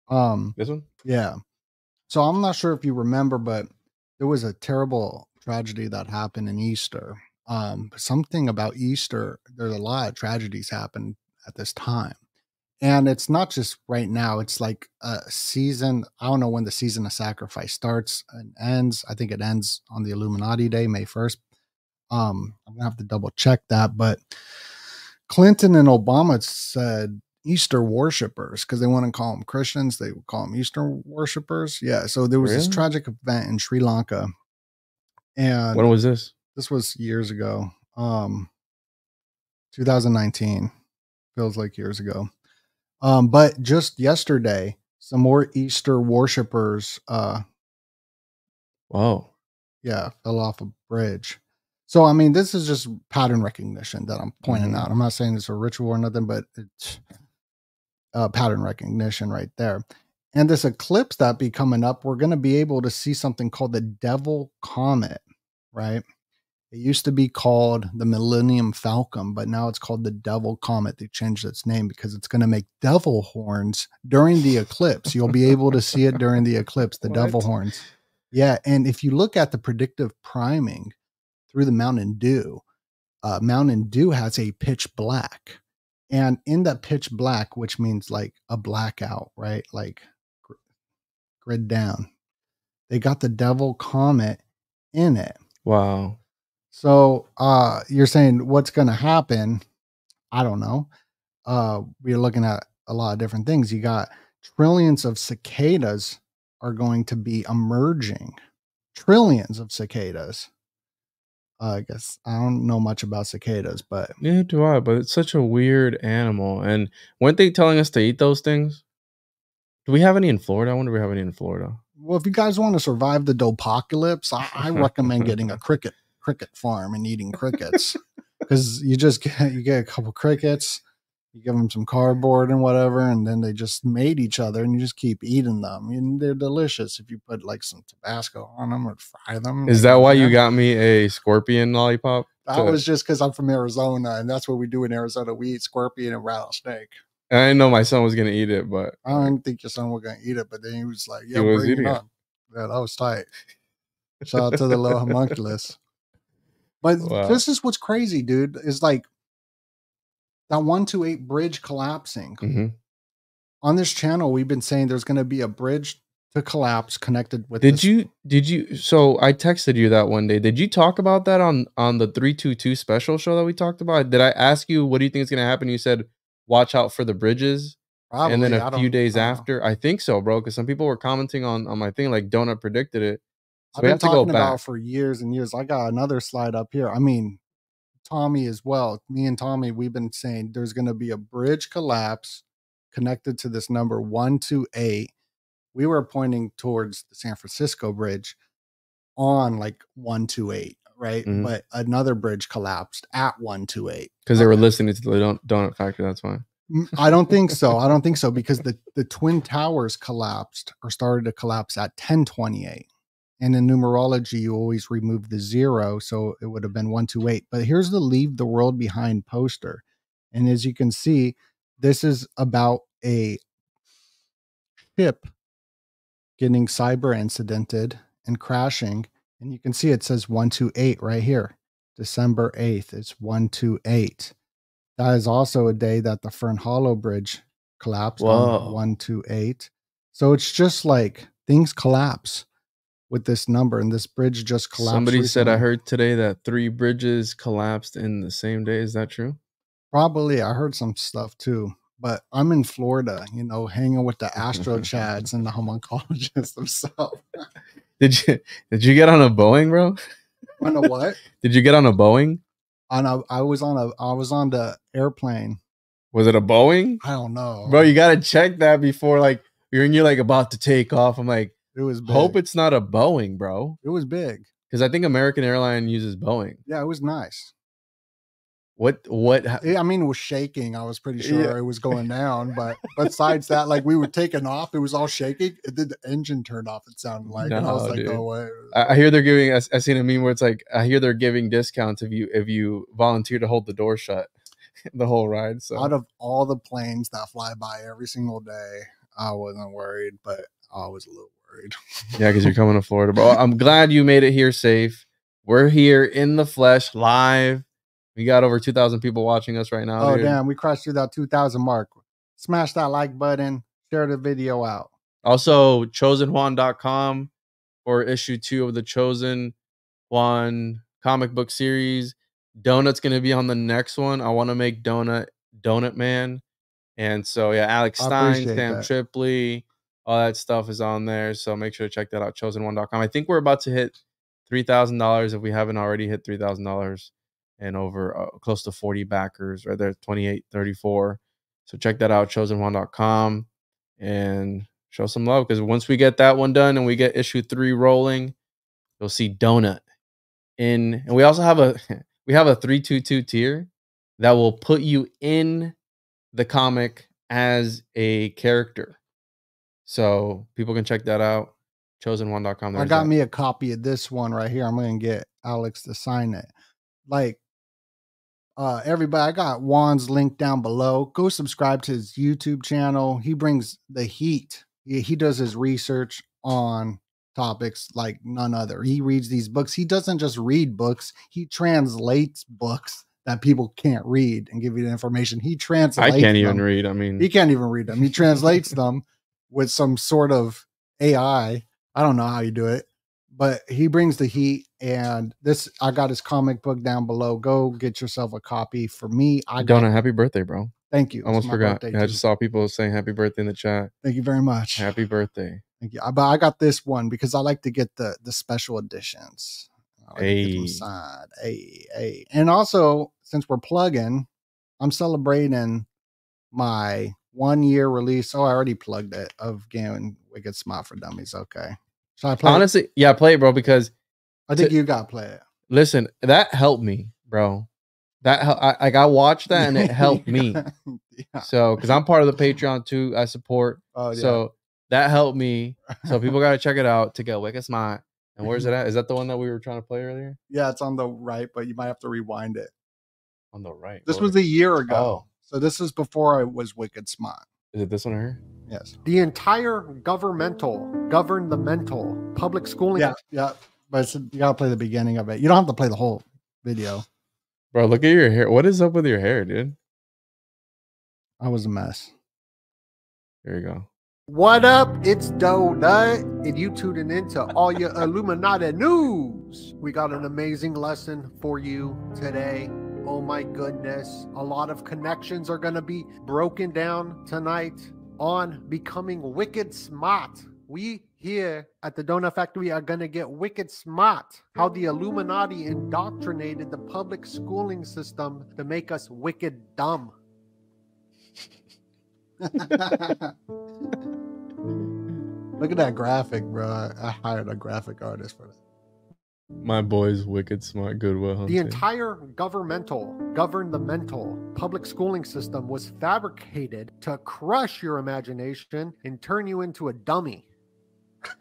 Um,
This one?
yeah. So I'm not sure if you remember, but there was a terrible tragedy that happened in Easter. Um, something about Easter. There's a lot of tragedies happen at this time, and it's not just right now. It's like a season. I don't know when the season of sacrifice starts and ends. I think it ends on the Illuminati Day, May first. Um, I'm gonna have to double check that, but Clinton and Obama said Easter worshippers because they wouldn't call them Christians; they would call them Easter worshippers. Yeah. So there was this tragic event in Sri Lanka, and
When was this?
this was years ago. Um, 2019 feels like years ago. Um, but just yesterday, some more Easter worshippers, uh,
Whoa.
yeah, fell off a bridge. So I mean, this is just pattern recognition that I'm pointing
Mhm.
out. I'm not saying it's a ritual or nothing, but it's uh, pattern recognition right there. And this eclipse that be coming up, we're going to be able to see something called the Devil Comet, right? It used to be called the Millennium Falcon, but now it's called the Devil Comet. They changed its name because it's going to make devil horns during the eclipse. You'll be able to see it during the eclipse, the devil horns. Yeah, and if you look at the predictive priming through the Mountain Dew, uh, Mountain Dew has a pitch black, and in that pitch black, which means like a blackout, right? Like gr- grid down, they got the Devil Comet in it.
Wow.
So uh, you're saying what's going to happen? I don't know. Uh, we're looking at a lot of different things. You got trillions of cicadas are going to be emerging trillions of cicadas. Uh, I guess I don't know much about cicadas, but
Neither do I, but it's such a weird animal. And weren't they telling us to eat those things? Do we have any in Florida? I wonder if we have any in Florida.
well, if you guys want to survive the dopocalypse, I, I recommend getting a <laughs> cricket cricket farm and eating crickets because you just get you get a couple crickets, you give them some cardboard and whatever, and then they just mate each other, and you just keep eating them. And they're delicious if you put like some Tabasco on them or fry them.
Is that why you got me a scorpion lollipop?
That
to-
was just because I'm from Arizona, and that's what we do in Arizona. We eat scorpion and rattlesnake.
I didn't know my son was gonna eat it, but
I don't think your son was gonna eat it, but then he was like, "Yeah,
was
bring
eating
it
it.
Yeah, that was tight. Shout out to the little homunculus. But
Wow.
this is what's crazy, dude. Is like that one two eight bridge collapsing.
Mhm.
On this channel, we've been saying there's going to be a bridge to collapse connected with.
did
this-
you did you so I texted you that one day. Did you talk about that on on the 322 special show that we talked about? Did I ask you what do you think is gonna happen? You said watch out for the bridges. and then a few days
I know.
after, I think so, bro. Because some people were commenting on on my thing, like Donut predicted it.
I've been
have to go
talking about for years and years. I got another slide up here. I mean, Tommy as well. Me and Tommy, we've been saying there's going to be a bridge collapse connected to this number 128. We were pointing towards the San Francisco bridge on like 128, right?
Mhm.
But another bridge collapsed at 128.
Because they were listening to the Don- Donut factor. That's why.
Mm, I don't think so. I don't think so <laughs> because the, the twin towers collapsed or started to collapse at 1028. And in numerology, you always remove the zero. So it would have been 128. But here's the Leave the World Behind poster. And as you can see, this is about a ship getting cyber incidented and crashing. And you can see it says 128 right here. December 8th. It's 128. That is also a day that the Fern Hollow Bridge collapsed
Whoa.
on 128. So it's just like things collapse with this number, and this bridge just collapsed.
Somebody said I heard today that three bridges collapsed in the same day. Is that true?
Probably, I heard some stuff too. But I'm in Florida, you know, hanging with the <laughs> Astro Chads and the homuncologists themselves.
Did you did you get on a Boeing, bro?
On a what? <laughs>
Did you get on a Boeing?
On a, I was on a, I was on the airplane.
Was it a Boeing?
I don't know,
Bro, you gotta check that before like you're you're like about to take off. I'm like,
It was big.
hope it's not a Boeing, bro.
it was big.
Because I think American Airline uses Boeing.
Yeah, it was nice.
What what ha-
I mean, it was shaking. I was pretty sure
Yeah.
it was going <laughs> down, but besides that, like we were taking off, it was all shaking. It did the engine turned off. It sounded like, and I was
No,
like,
dude.
Oh, "No way!"
Uh I, I hear they're giving I, I seen a meme where it's like I hear they're giving discounts if you if you volunteer to hold the door shut <laughs> the whole ride. So
Out of all the planes that fly by every single day, I wasn't worried, but I was a little worried.
Yeah, because you're coming to Florida, bro. I'm glad you made it here safe. We're here in the flesh, live. We got over 2,000 people watching us right now.
Oh
dude.
damn, we crashed through that two thousand mark. Smash that like button. Share the video out.
Also, chosenjuan.com for issue two of the Chosen Juan comic book series. Donut's going to be on the next one. I want to make Donut Donut Man. And so, yeah, Alex Stein, Sam
that.
Tripoli, all that stuff is on there. So make sure to check that out, chosenjuan.com. I think we're about to hit $3,000 if we haven't already hit $3,000 and over uh, close to 40 backers right there, 28, 34. So check that out, chosenjuan.com and show some love because once we get that one done and we get issue three rolling, you'll see Donut in. And we also have a <laughs> we have a 322 tier that will put you in the comic as a character. So people can check that out. chosenjuan.com.
I got
that.
me a copy of this one right here. I'm gonna get Alex to sign it. Like uh everybody, I got Juan's link down below. Go subscribe to his YouTube channel. He brings the heat. He, he does his research on topics like none other. He reads these books. He doesn't just read books, he translates books that people can't read and give you the information. He translates I
can't even
them.
read. I mean,
He can't even read them. He <laughs> translates them with some sort of AI. I don't know how you do it, but he brings the heat. And this, I got his comic book down below. Go get yourself a copy. For me, I got.
Donut, happy birthday, bro.
Thank you. It's
Almost forgot. Yeah, I just saw people saying happy birthday in the chat.
Thank you very much.
Happy birthday.
Thank you. Uh, But I got this one because I like to get the the special editions. I like to get signed. Hey, hey. And also, since we're plugging, I'm celebrating my one year release. Oh, I already plugged it of Game Wicked Smart for Dummies. Okay. Should I play? it?
Honestly, yeah, play it, bro. Because
I think
to-
you got to play it.
listen, that helped me, bro. That I like I watched that and it <laughs> helped me.
yeah.
So because I'm part of the Patreon too, I support.
Oh, yeah.
So that helped me. So people gotta check it out to get Wicked Smart. And where's it <laughs> at? Is that the one that we were trying to play earlier?
yeah, it's on the right, but you might have to rewind it.
On the right.
This was a year ago.
Oh.
So this is before I was Wicked Smart.
Is it this one here?
Yes.
The entire governmental, govern the mental public schooling
Yeah, yeah. But it's, you gotta play the beginning of it. You don't have to play the whole video.
Bro, look at your hair. What is up with your hair, dude?
I was a mess.
Here you go.
What up? It's Donut, and you tuning into all your Illuminati news. We got an amazing lesson for you today. Oh my goodness. A lot of connections are going to be broken down tonight on becoming wicked smart. We here at the Donut Factory are going to get wicked smart. How the Illuminati indoctrinated the public schooling system to make us wicked dumb. <laughs> <laughs>
Look at that graphic, bro. I, hired a graphic artist for that.
My boy's wicked smart Goodwill
The entire governmental, govern the mental public schooling system was fabricated to crush your imagination and turn you into a dummy. <laughs>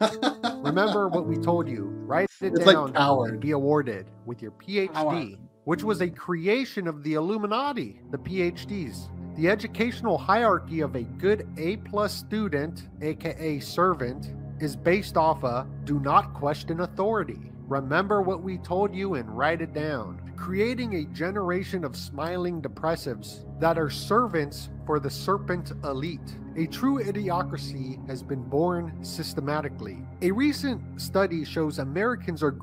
Remember what we told you. Write it
It's
down
Howard.
and be awarded with your PhD,
Howard.
which was a creation of the Illuminati, the PhDs. The educational hierarchy of a good A plus student, aka servant, is based off a do not question authority. Remember what we told you and write it down. Creating a generation of smiling depressives that are servants for the serpent elite. A true idiocracy has been born systematically. A recent study shows Americans are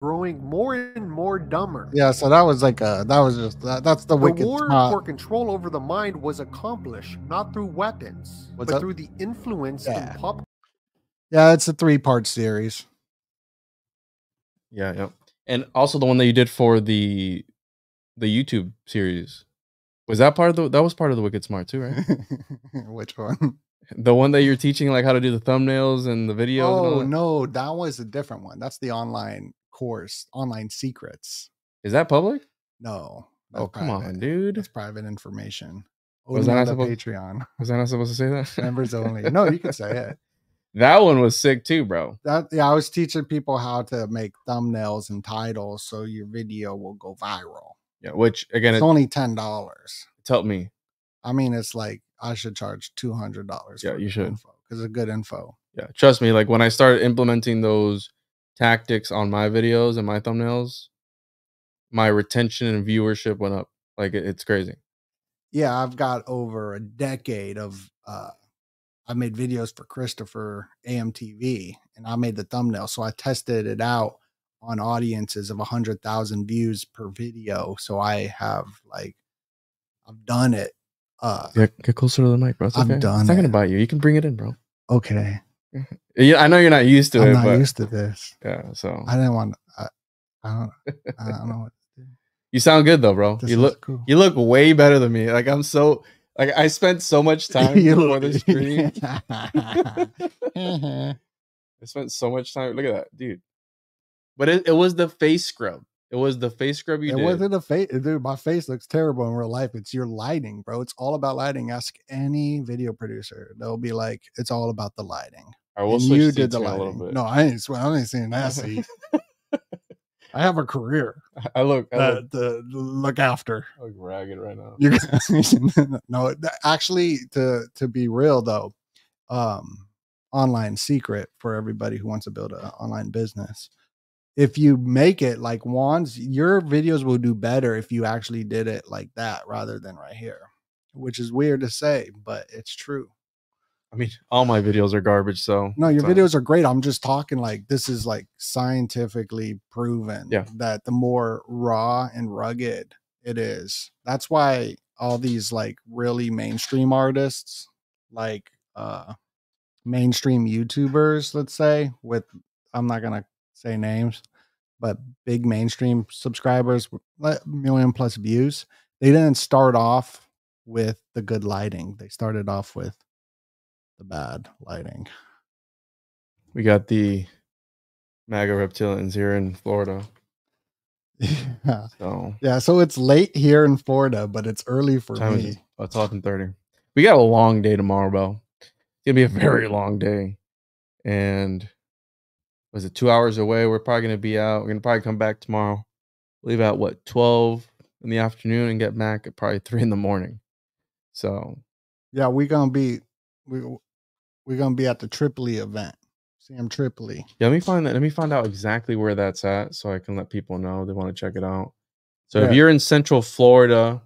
growing more and more dumber.
Yeah, so that was like a that was just that, that's the
The
wicked
war for control over the mind was accomplished not through weapons,
What's
but
that?
through the influence
Yeah.
in pop
Yeah, it's a three part series.
Yeah, yeah. And also the one that you did for the the YouTube series. Was that part of the that was part of the Wicked Smart too, right? <laughs>
Which one?
the one that you're teaching like how to do the thumbnails and the videos
Oh
that?
no, that was a different one. That's the online course, online secrets.
Is that public?
No.
Oh, come on, dude.
That's private information.
Was that
on
not supposed-
Patreon.
Was I not supposed to say that? <laughs>
Members only. <laughs> No, you can say it.
That one was sick too, bro.
That yeah, I was teaching people how to make thumbnails and titles so your video will go viral.
Yeah, which again
It's
it,
only ten dollars.
Tell me.
I mean, it's like I should charge two hundred dollars.
Yeah, you should.
because it's good info.
Yeah, trust me. Like when I started implementing those tactics on my videos and my thumbnails, my retention and viewership went up. Like it- it's crazy.
Yeah, I've got over a decade of. uh I made videos for Christopher AMTV, and I made the thumbnail. So I tested it out on audiences of hundred thousand views per video. So I have like, I've done it. Uh,
Yeah, get closer to the mic, bro. It's
I've done
it's not gonna
it.
bite you. You can bring it in, bro.
okay, <laughs>
Yeah, I know you're not used to it.
I'm not
but
used to this.
yeah. So
I didn't want. I, I don't. I <laughs> don't know what. To do.
you sound good though, bro.
This
you look
cool.
you look way better than me. Like I'm so like I spent so much <laughs> time
You
before the <laughs> stream. Mm-hmm. I spent so much time. Look at that, dude. But it, it was the face scrub. It was the face scrub you
it
did.
wasn't a face, dude. My face looks terrible in real life. It's your lighting, bro. It's all about lighting. Ask any video producer; they'll be like, "It's all about the lighting."
I will
and
switch
you did the
here a little
lighting.
bit.
No, I ain't. swear- I ain't saying that. <laughs> I have a career <laughs>
I look, I look,
to look after.
I look ragged right now.
You <laughs> no, actually, to to be real though, um, online secret for everybody who wants to build an online business. If you make it like Juan's, your videos will do better if you actually did it like that rather than right here, which is weird to say, but it's true.
I mean, all my videos are garbage. So
No, your
so-
videos are great. I'm just talking like this is like scientifically proven
Yeah.
that the more raw and rugged it is. That's why all these like really mainstream artists like uh mainstream YouTubers, let's say, with I'm not gonna say names, but big mainstream subscribers, with million plus views. They didn't start off with the good lighting. They started off with the bad lighting.
We got the MAGA reptilians here in Florida. <laughs>
yeah.
So
yeah, so it's late here in Florida, but it's early for
time
me.
is oh, it's eleven thirty. We got a long day tomorrow, bro. It's gonna be a very long day. And was it two hours away? We're probably gonna be out. We're gonna probably come back tomorrow. Leave out what twelve in the afternoon and get back at probably three in the morning. So
Yeah, we're gonna be we we're gonna be at the Tripoli event. Sam Tripoli.
Yeah, let me find that. Let me find out exactly where that's at so I can let people know they want to check it out. So
Yeah.
if you're in Central Florida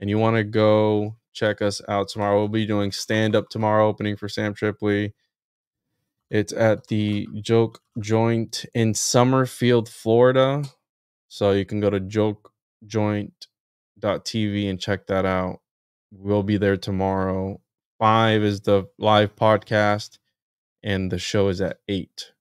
and you want to go check us out tomorrow, we'll be doing stand up tomorrow opening for Sam Tripoli. It's at the Joke Joint in Summerfield, Florida. So you can go to jokejoint.tv and check that out. We'll be there tomorrow. Five is the live podcast and the show is at eight.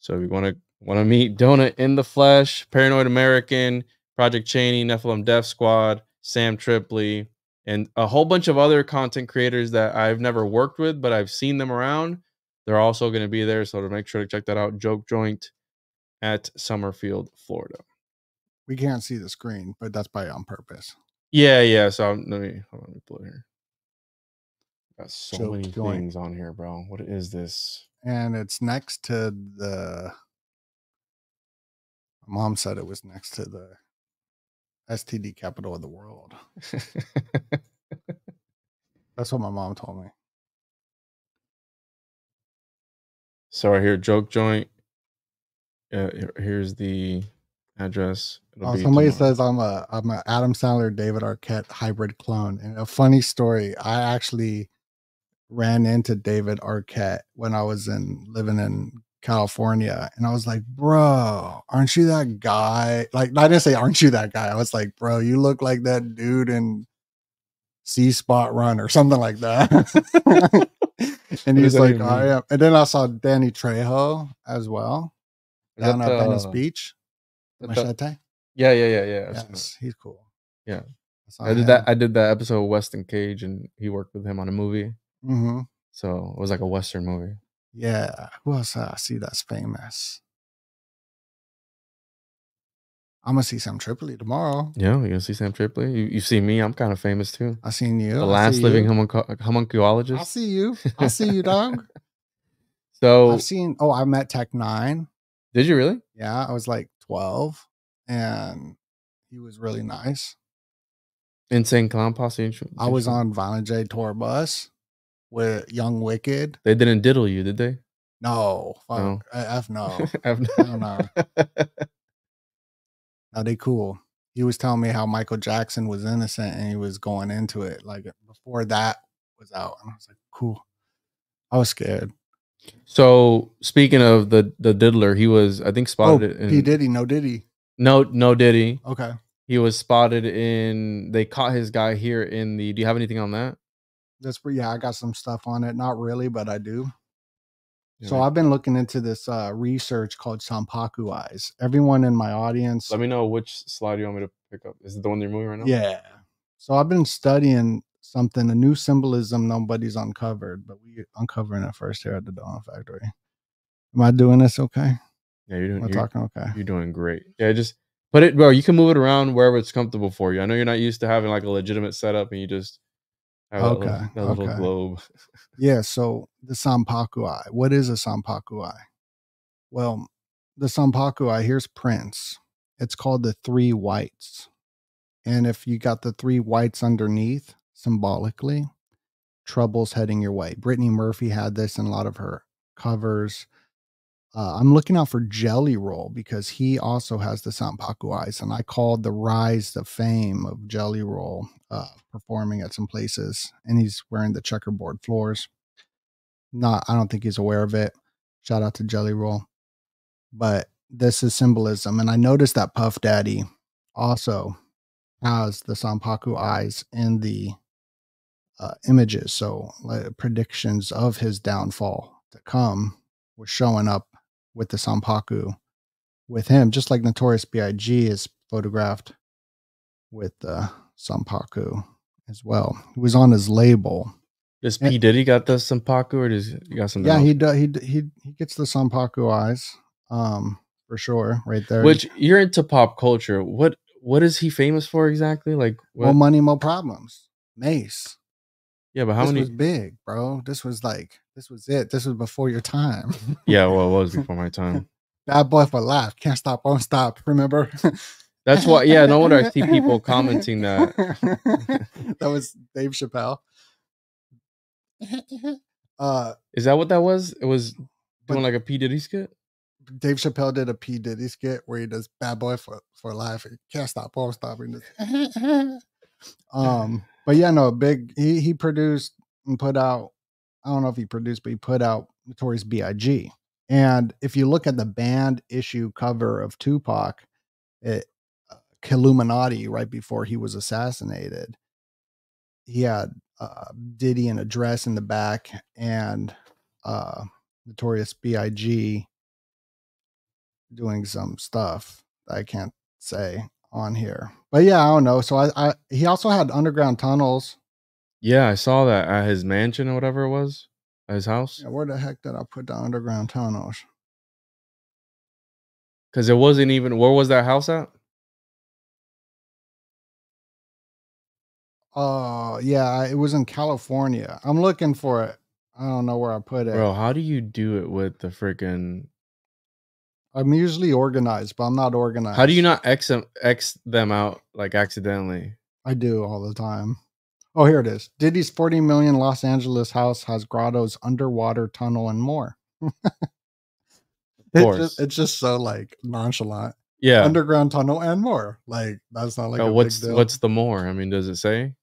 So if you want to want to meet Donut in the flesh, Paranoid American, Project Cheney, Nephilim Death Squad, Sam Tripoli, and a whole bunch of other content creators that I've never worked with, but I've seen them around. They're also going to be there, so to make sure to check that out. Joke Joint at Summerfield, Florida.
We can't see the screen, but that's by on purpose.
Yeah, yeah. So I'm, let me hold on, let me pull it here. Got so many
Joint.
things on here, bro. What is this?
And it's next to the my mom said it was next to the STD capital of the world. <laughs> That's what my mom told me.
So right here, joke joint. Uh, here's the address. It'll
Oh, somebody
tomorrow.
says I'm a I'm a Adam Sandler David Arquette hybrid clone. And a funny story, I actually ran into David Arquette when I was in living in California, and I was like, "Bro, aren't you that guy?" Like, I didn't say, "Aren't you that guy?" I was like, "Bro, you look like that dude in See Spot Run or something like that." <laughs> <laughs> and he's like, "I
oh,
am." And then I saw Danny Trejo as well
Is
down
that
at Venice Beach.
that
Machete.
Yeah, yeah, yeah, yeah.
Yes, he's cool.
Yeah. that. I did
him.
that. I did that episode of Weston Cage, and he worked with him on a movie.
Hmm
So it was like a Western movie.
Yeah. Who else I see that's famous? I'm gonna see Sam Tripoli tomorrow.
Yeah, you're gonna see Sam Tripoli. You, you see me. I'm kind of famous too.
I seen you.
the last living
you.
homuncu-
I
homunculologist.
see you. I see you, dog. <laughs>
So
I've seen. Oh, I met Tech N9ne.
did you really?
Yeah, I was like 12, and he was really nice.
Insane Clown Posse.
I was on Violent J tour bus with Young Wicked.
They didn't diddle you, did they?
No, fuck,
No.
uh, F no. I don't know. <laughs> No, they cool. He was telling me how Michael Jackson was innocent and he was going into it like before that was out. And I was like, cool. I was scared.
So speaking of the the diddler, he was I think
Oh,
spotted it in
P Diddy, no Diddy.
no no Diddy.
Okay.
He was spotted in they caught his guy here in the do you have anything on that?
That's yeah, I got some stuff on it. Not really, but I do.
Yeah,
So. I've been looking into this uh, research called Sampaku eyes. Everyone in my audience,
Let me know which slide you want me to pick up. Is it the one you're moving right now?
yeah. So I've been studying something, a new symbolism nobody's uncovered, but we uncovering it first here at the Dawn Factory. Am I doing this okay?
Yeah, you're doing
Am I
you're,
talking okay?
you're doing great. Yeah, just put it bro, you can move it around wherever it's comfortable for you. I know you're not used to having like a legitimate setup and you just that
Okay,
little, that little
okay.
globe.
Yeah, so the Sampaku eye. What is a Sampaku eye? Well, the Sampaku eye, here's Prince. It's called the three whites. And if you got the three whites underneath, symbolically, trouble's heading your way. Brittany Murphy had this in a lot of her covers. Uh, I'm looking out for Jelly Roll because he also has the Sampaku eyes, and I called the rise of fame of Jelly Roll uh, performing at some places, and he's wearing the checkerboard floors. Not, I don't think he's aware of it. Shout out to Jelly Roll, but this is symbolism, and I noticed that Puff Daddy also has the Sampaku eyes in the uh, images, so like, predictions of his downfall to come, was showing up with the Sampaku with him, just like Notorious B.I.G. is photographed with the Sampaku as well. He was on his label.
Does. P Diddy got the Sampaku or does he got something?
Yeah,
else?
he do, he he he gets the Sampaku eyes, um, for sure, right there.
Which you're into pop culture. What what is he famous for exactly? Like what?
more money, more problems. Mace.
Yeah, but how
this
many?
was big, bro. This was like this was it. This was before your time.
Yeah, well, it was <laughs> before my time.
Bad boy for life. Can't stop, won't stop. Remember? <laughs>
That's why. Yeah, no wonder I see people commenting that. <laughs>
that was Dave Chappelle. Uh,
Is that what that was? It was doing like a P Diddy skit.
Dave Chappelle did a P Diddy skit where he does "Bad Boy for for Life." He can't stop, won't stop. Just- um, but yeah, no, big. He he produced and put out. I don't know if he produced, but he put out Notorious B.I.G. And if you look at the band issue cover of Tupac, it uh, Illuminati right before he was assassinated, he had uh, Diddy in a dress in the back and uh, Notorious B.I.G. doing some stuff I can't say on here. But yeah, I don't know. So I, I he also had underground tunnels.
Yeah, I saw that at his mansion or whatever it was, at his house.
Yeah, where the heck did I put the underground tunnels?
Because it wasn't even. Where was that house at?
Oh yeah, it was in California. I'm looking for it. I don't know where I put it.
Bro, how do you do it with the freaking?
I'm usually organized, but I'm not organized.
How do you not X them, X them out like accidentally?
I do all the time. Oh, here it is. Diddy's 40 million Los Angeles house has grottos, underwater tunnel, and more. it's, just, it's just so like nonchalant.
Yeah.
Underground tunnel and more. Like that's not like
Oh, what's what's the more? I mean, does it say?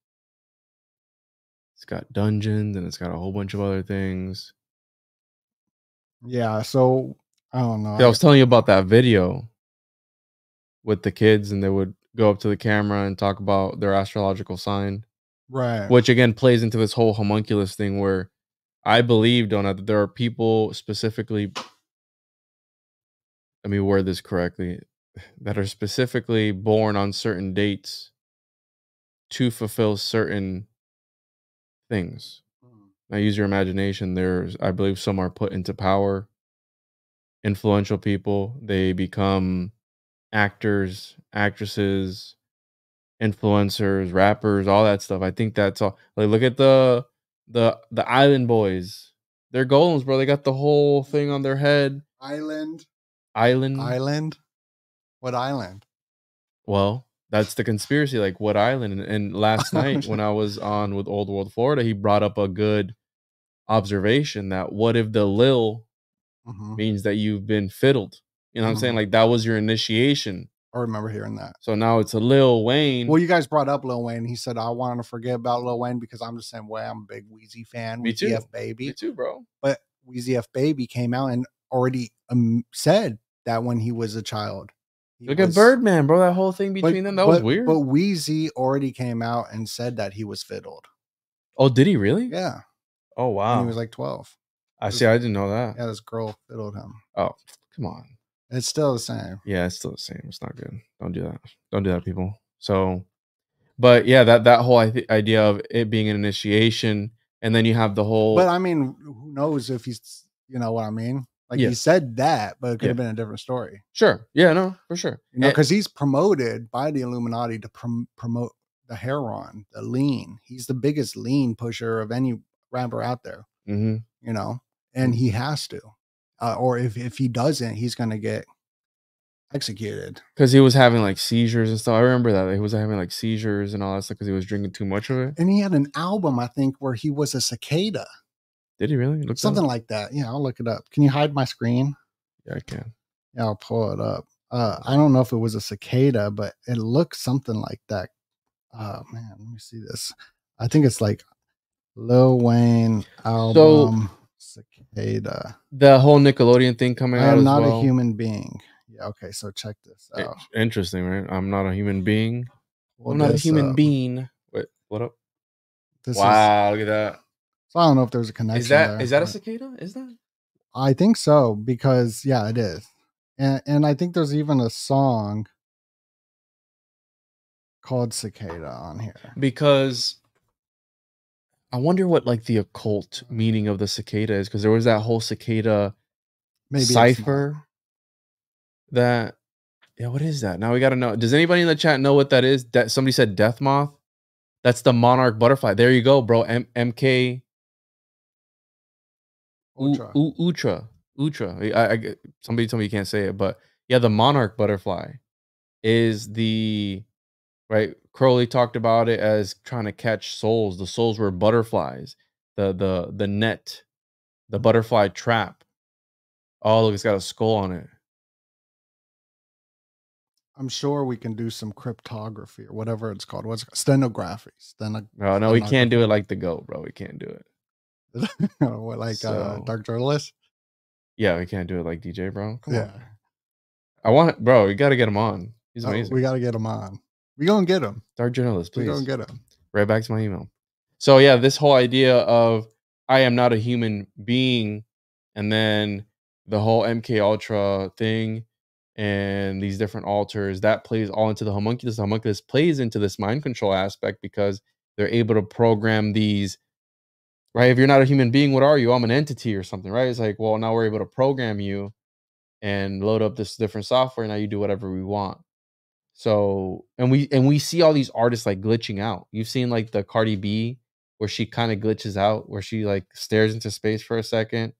It's got dungeons and it's got a whole bunch of other things.
yeah. So I don't know.
Yeah, I was telling you about that video with the kids, and they would go up to the camera and talk about their astrological sign,
right.
which again plays into this whole homunculus thing where I believe, Donut, that there are people specifically, let me word this correctly, <sighs> that are specifically born on certain dates to fulfill certain things. Hmm. Now use your imagination. There's, I believe, some are put into power. Influential people, they become actors, actresses, influencers, rappers, all that stuff. I think that's all. Like, look at the the the Island Boys. They're golems, bro. They got the whole thing on their head.
Island.
Island.
Island. What island?
Well, that's the conspiracy. Like what island? And, and last <laughs> night when I was on with Old World Florida, he brought up a good observation that what if the Lil
Mhm.
means that you've been fiddled? You know what I'm saying?
Mhm.
Like that was your initiation.
I remember hearing that.
So now it's a Lil Wayne.
Well, you guys brought up Lil Wayne. He said I want to forget about Lil Wayne because I'm the same way. I'm a big Weezy fan.
Me
Weezy
too.
F Baby.
Me too, bro.
But Weezy F Baby came out and already um, said that when he was a child.
Look at Birdman, bro. That whole thing
but-
between them, that was weird.
But Weezy already came out and said that he was fiddled.
oh, did he really?
Yeah.
Oh
When
wow.
he was like 12.
I see. I didn't know that.
Yeah, this girl fiddled him.
Oh, come on.
It's still the same.
Yeah, it's still the same. It's not good. Don't do that. Don't do that, people. So, but yeah, that that whole idea of it being an initiation, and then you have the whole.
But I mean, who knows if he's, you know what I mean? Like
Yeah.
he said that, but it could
Yeah.
have been a different story.
sure, yeah, no, for sure.
You know, because he's promoted by the Illuminati to prom- promote the heron, the lean. He's the biggest lean pusher of any rapper out there,
Mhm.
you know, and he has to. Uh, or if, if he doesn't, he's going to get executed.
because he was having like seizures and stuff. I remember that he was having like seizures and all that stuff because he was drinking too much of it.
And he had an album, I think, where he was a cicada,
Did he really? Look
something like that. Yeah, I'll look it up. Can you hide my screen?
Yeah, I can.
Yeah, I'll pull it up. Uh, I don't know if it was a cicada, but it looks something like that. Oh man, let me see this. I think it's like Lil Wayne album cicada.
The whole Nickelodeon thing coming
I
out
I
am
not
well.
a human being. Yeah, okay, so check this out.
Interesting, right? I'm not a human being.
Pull
I'm not a human
up.
being. Wait, what up?
This
wow, look at that.
so I don't know if there's a connection.
Is that
there,
is that a cicada? Is that?
I think so because yeah, it is, and and I think there's even a song called Cicada on here.
Because I wonder what like the occult meaning of the cicada is because there was that whole cicada
Maybe
cipher that yeah what is that? Now we got to know does anybody in the chat know what that is? That somebody said death moth? That's the monarch butterfly. There you go bro M- mk U-
Ultra.
U- ultra ultra I, I somebody told me you can't say it but yeah the monarch butterfly is the right crowley talked about it as trying to catch souls the souls were butterflies the the the net the butterfly trap oh look it's got a skull on it
I'm sure we can do some cryptography or whatever it's called. What's it called? stenography? Steno-
no no we can't do it like the goat bro we can't do it <laughs>
what like uh, dark journalist?
yeah we can't do it like dj bro come
Yeah.
on i want bro you got to get him on he's
Oh,
amazing
we got to get him on. We gonna get them.
dark journalist please.
We gonna get them.
right back to my email. So yeah, this whole idea of I am not a human being, and then the whole MK Ultra thing and these different altars that plays all into the homunculus. The homunculus plays into this mind control aspect because they're able to program these. Right, if you're not a human being, what are you? I'm an entity or something, right? It's like, well, now we're able to program you and load up this different software. Now you do whatever we want. So and we and we see all these artists like glitching out. You've seen like the Cardi B where she kind of glitches out, where she like stares into space for a second,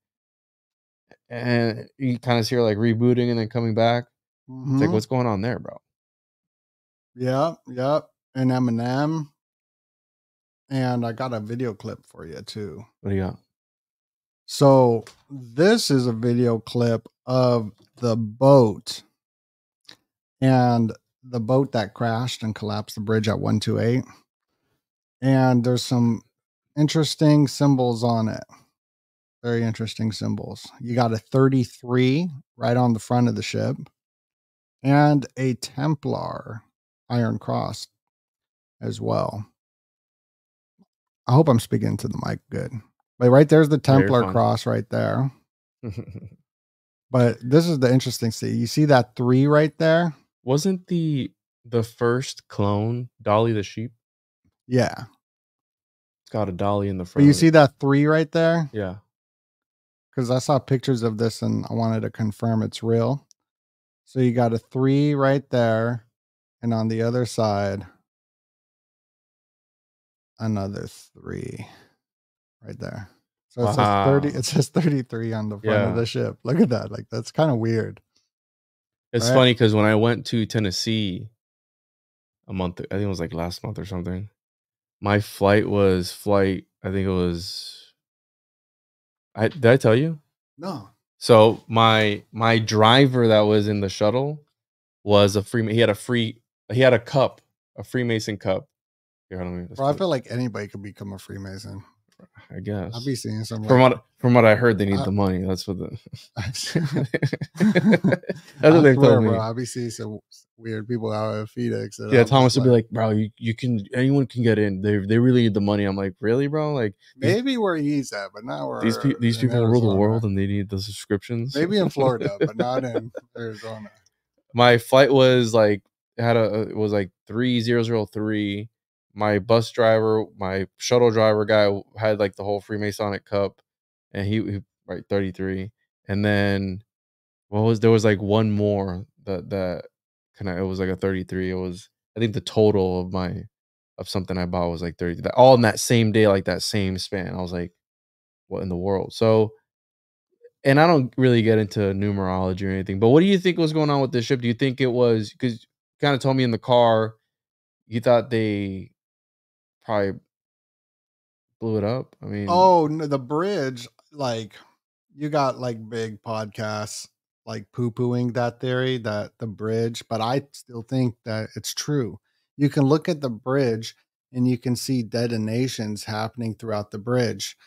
and you kind of see her like rebooting and then coming back. It's like,
Mhm.
what's going on there, bro?
Yep, yep. And Eminem. And I got a video clip for you too.
What do you got?
So this is a video clip of the boat and the boat that crashed and collapsed the bridge at 128. And there's some interesting symbols on it. Very interesting symbols. You got a 33 right on the front of the ship and a Templar Iron Cross as well. I hope I'm speaking to the mic good. But right there's the Templar cross right there. <laughs> But this is the interesting see. You see that three right there?
Wasn't the the first clone Dolly the sheep?
Yeah.
It's got a dolly in the front.
But you see that three right there?
Yeah.
Because I saw pictures of this and I wanted to confirm it's real. So you got a three right there. And on the other side, another three right there. So it says 30, it says 33 on the front
Yeah.
of the ship. Look at that. Like that's kind of weird.
It's
Right.
funny because when I went to Tennessee a month, I think it was like last month or something. My flight was flight. I think it was. I did I tell you?
No.
So my my driver that was in the shuttle was a free. He had a free. He had a cup, a Freemason cup. Here, let me. let's
Bro, I feel like anybody could become a Freemason.
I guess.
I'll be seeing some.
from
like-
what from what I heard, they need
I-
the money. That's what the. <laughs> That's what they told me.
bro. I be seeing some weird people out at Phoenix. and
Yeah,
I'm
Thomas would be like, "Bro, you, you can anyone can get in. They they really need the money." I'm like, "Really, bro? Like these-
maybe where he's at, but not where
these pe- these people rule the world and they need the subscriptions."
Maybe in Florida, but <laughs> not in Arizona.
my flight was like had a it was like three zero zero three. My bus driver, my shuttle driver guy had like the whole Freemasonic cup, and he, he right thirty three. And then what was there was like one more that that kind of it was like a thirty three. It was I think the total of my of something I bought was like thirty. All in that same day, like that same span. I was like, what in the world? So and I don't really get into numerology or anything, but what do you think was going on with this ship? Do you think it was because kind of told me in the car you thought they probably blew it up? I mean,
Oh, no, the bridge, like you got like big podcasts like poo pooing that theory that the bridge, but I still think that it's true. You can look at the bridge and you can see detonations happening throughout the bridge.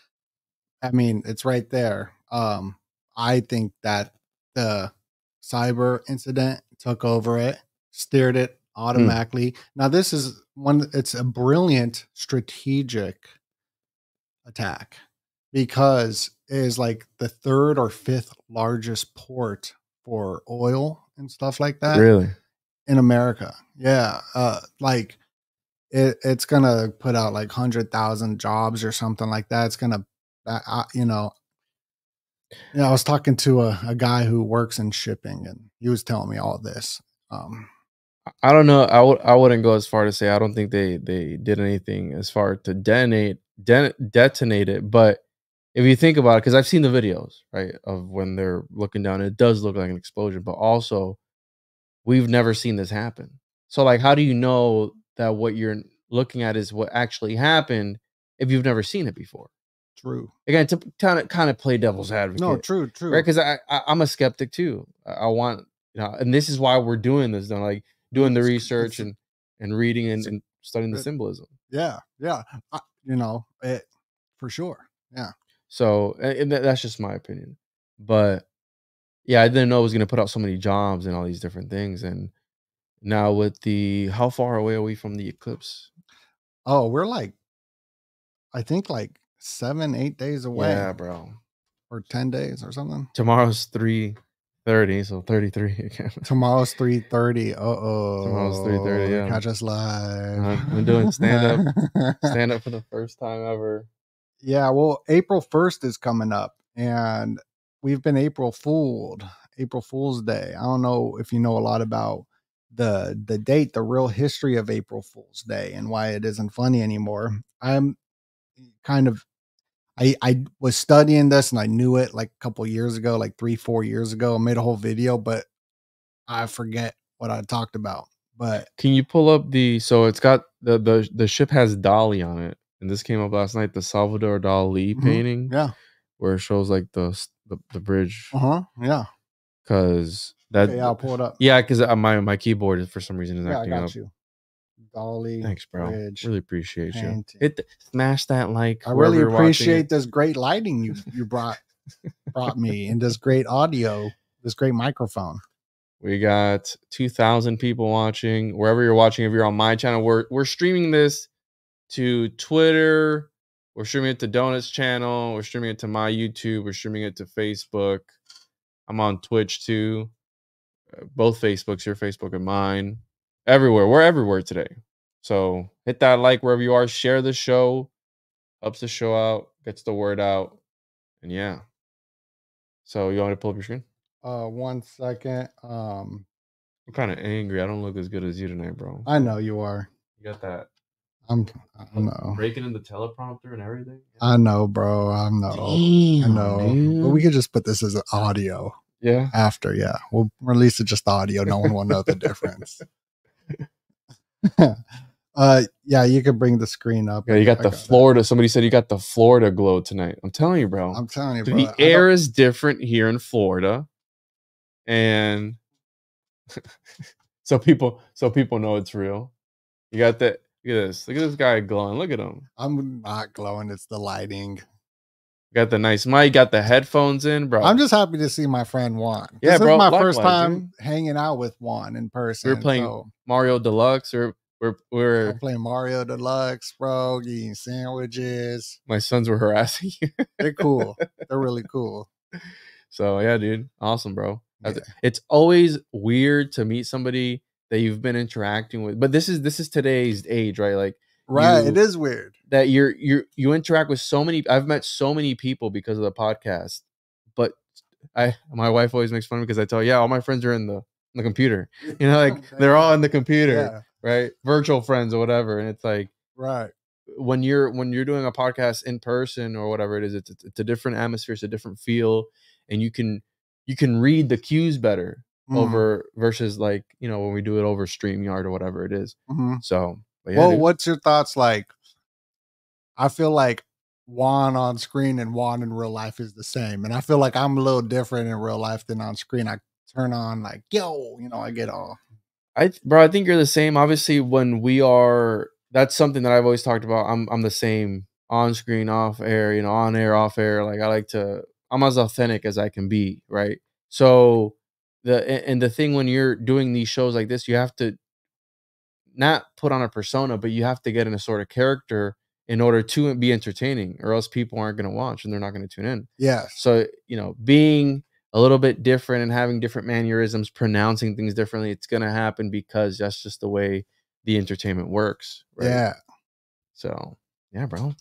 I mean, it's right there. Um, I think that the cyber incident took over it, steered it automatically. Now, this is one, it's a brilliant strategic attack because it is like the third or fifth largest port for oil and stuff like that
really?
in America. Yeah, uh, like it, it's gonna put out like hundred thousand jobs or something like that. It's gonna, uh, uh, you know. Yeah, I was talking to a, a guy who works in shipping, and he was telling me all this. Um,
I don't know. I would I wouldn't go as far to say I don't think they they did anything as far to detonate den- detonate it. But if you think about it, because I've seen the videos right of when they're looking down, it does look like an explosion. But also, we've never seen this happen. So like, how do you know that what you're looking at is what actually happened if you've never seen it before?
true.
Again, to kind of kind of play devil's advocate.
No, true, true.
right? Because I, I I'm a skeptic too. I, I want you know, and this is why we're doing this. Though, like doing the research and and reading and, and studying the
it-
symbolism.
yeah, yeah. I, you know, it for sure. Yeah.
So, and and that- that's just my opinion. But yeah, I didn't know it was going to put out so many jobs and all these different things. And now with the how far away are we from the eclipse?
Oh, we're like, I think like seven, eight days away,
Yeah, bro.
or ten days or something.
Tomorrow's three thirty, so thirty three. <laughs>
Tomorrow's three thirty. Uh oh.
Tomorrow's 3:30, yeah.
Catch us live.
I'm- I'm doing stand up. <laughs> Stand up for the first time ever.
yeah. Well, April first is coming up, and we've been April fooled. April Fool's Day. I don't know if you know a lot about the the date, the real history of April Fool's Day, and why it isn't funny anymore. I'm kind of I I was studying this and I knew it like a couple years ago, like three, four years ago. I made a whole video, but I forget what I talked about. But
Can you pull up the so it's got the the the ship has Dali on it, and this came up last night. The Salvador Dali
Mhm.
painting,
yeah,
where it shows like the the, the bridge,
uh huh, yeah.
because that
Okay, yeah, I'll pull it up.
yeah, because my my keyboard is for some reason is
Yeah, I
acting
got
up.
you. Dali.
Thanks, bro.
bridge,
Really appreciate you.
painting.
Hit the, smash that like.
I really
you're watching it.
appreciate this great lighting you <laughs> you brought brought me and this great audio, this great microphone.
We got 2,000 people watching. Wherever you're watching, if you're on my channel, we're we're streaming this to Twitter. We're streaming it to Donuts channel. We're streaming it to my YouTube. We're streaming it to Facebook. I'm on Twitch too. Uh, Both Facebooks, your Facebook and mine. Everywhere. We're everywhere today. So hit that like wherever you are. Share the show. Helps the show out. Gets the word out. And yeah. So you want me to pull up your screen?
Uh one second. Um
I'm kind of angry. I don't look as good as you tonight, bro.
I know you are.
You got that
I'm I know.
breaking in the teleprompter and everything.
I know, bro. I know. I know. But we could just put this as an audio
yeah.
after, yeah. We'll release it just audio. No one will know the <laughs> difference. Uh yeah, you could bring the screen up.
Yeah, you got
I
the
it.
Florida. Somebody said you got the Florida glow tonight. I'm telling you, bro.
I'm telling you, bro.
the air is different here in Florida, and <laughs> so people, so people know it's real. You got that. Look at this. Look at this guy glowing. Look at him.
I'm not glowing. It's the lighting.
Got the nice mic. Got the headphones in, bro.
I'm just happy to see my friend Juan.
Yeah,
this
bro,
is my first
likewise,
time hanging out with Juan in person.
We we're playing
so
Mario Deluxe. Or we're we're
I'm playing Mario Deluxe, bro. Eating sandwiches.
my sons were <laughs> harassing you.
They're cool. <laughs> They're really cool.
So yeah, dude, awesome, bro.
Yeah.
It's always weird to meet somebody that you've been interacting with, but this is this is today's age, right? Like
Right.
You-
it is weird.
That you're you you interact with so many. I've met so many people because of the podcast, but I my wife always makes fun of me because I tell her, yeah, all my friends are in the in the computer. You know, like <laughs> they're all in the computer,
Yeah.
right? Virtual friends or whatever, and it's like
Right.
when you're when you're doing a podcast in person or whatever it is it's, it's, a different atmosphere it's a different feel and you can you can read the cues better
Mhm,
over versus like you know when we do it over StreamYard or whatever it is
mhm.
so yeah,
well,
dude.
what's your thoughts like? I feel like Juan on screen and Juan in real life is the same. And I feel like I'm a little different in real life than on screen. I turn on like, yo, you know, I get all
I bro I think you're the same obviously when we are that's something that I've always talked about I'm I'm the same on screen off air you know on air off air like I like to I'm as authentic as I can be right so the and the thing when you're doing these shows like this you have to not put on a persona but you have to get in a sort of character in order to be entertaining, or else people aren't going to watch and they're not going to tune in.
yeah
So, you know, being a little bit different and having different mannerisms, pronouncing things differently, it's going to happen because that's just the way the entertainment works. Right?
Yeah.
So, yeah, bro.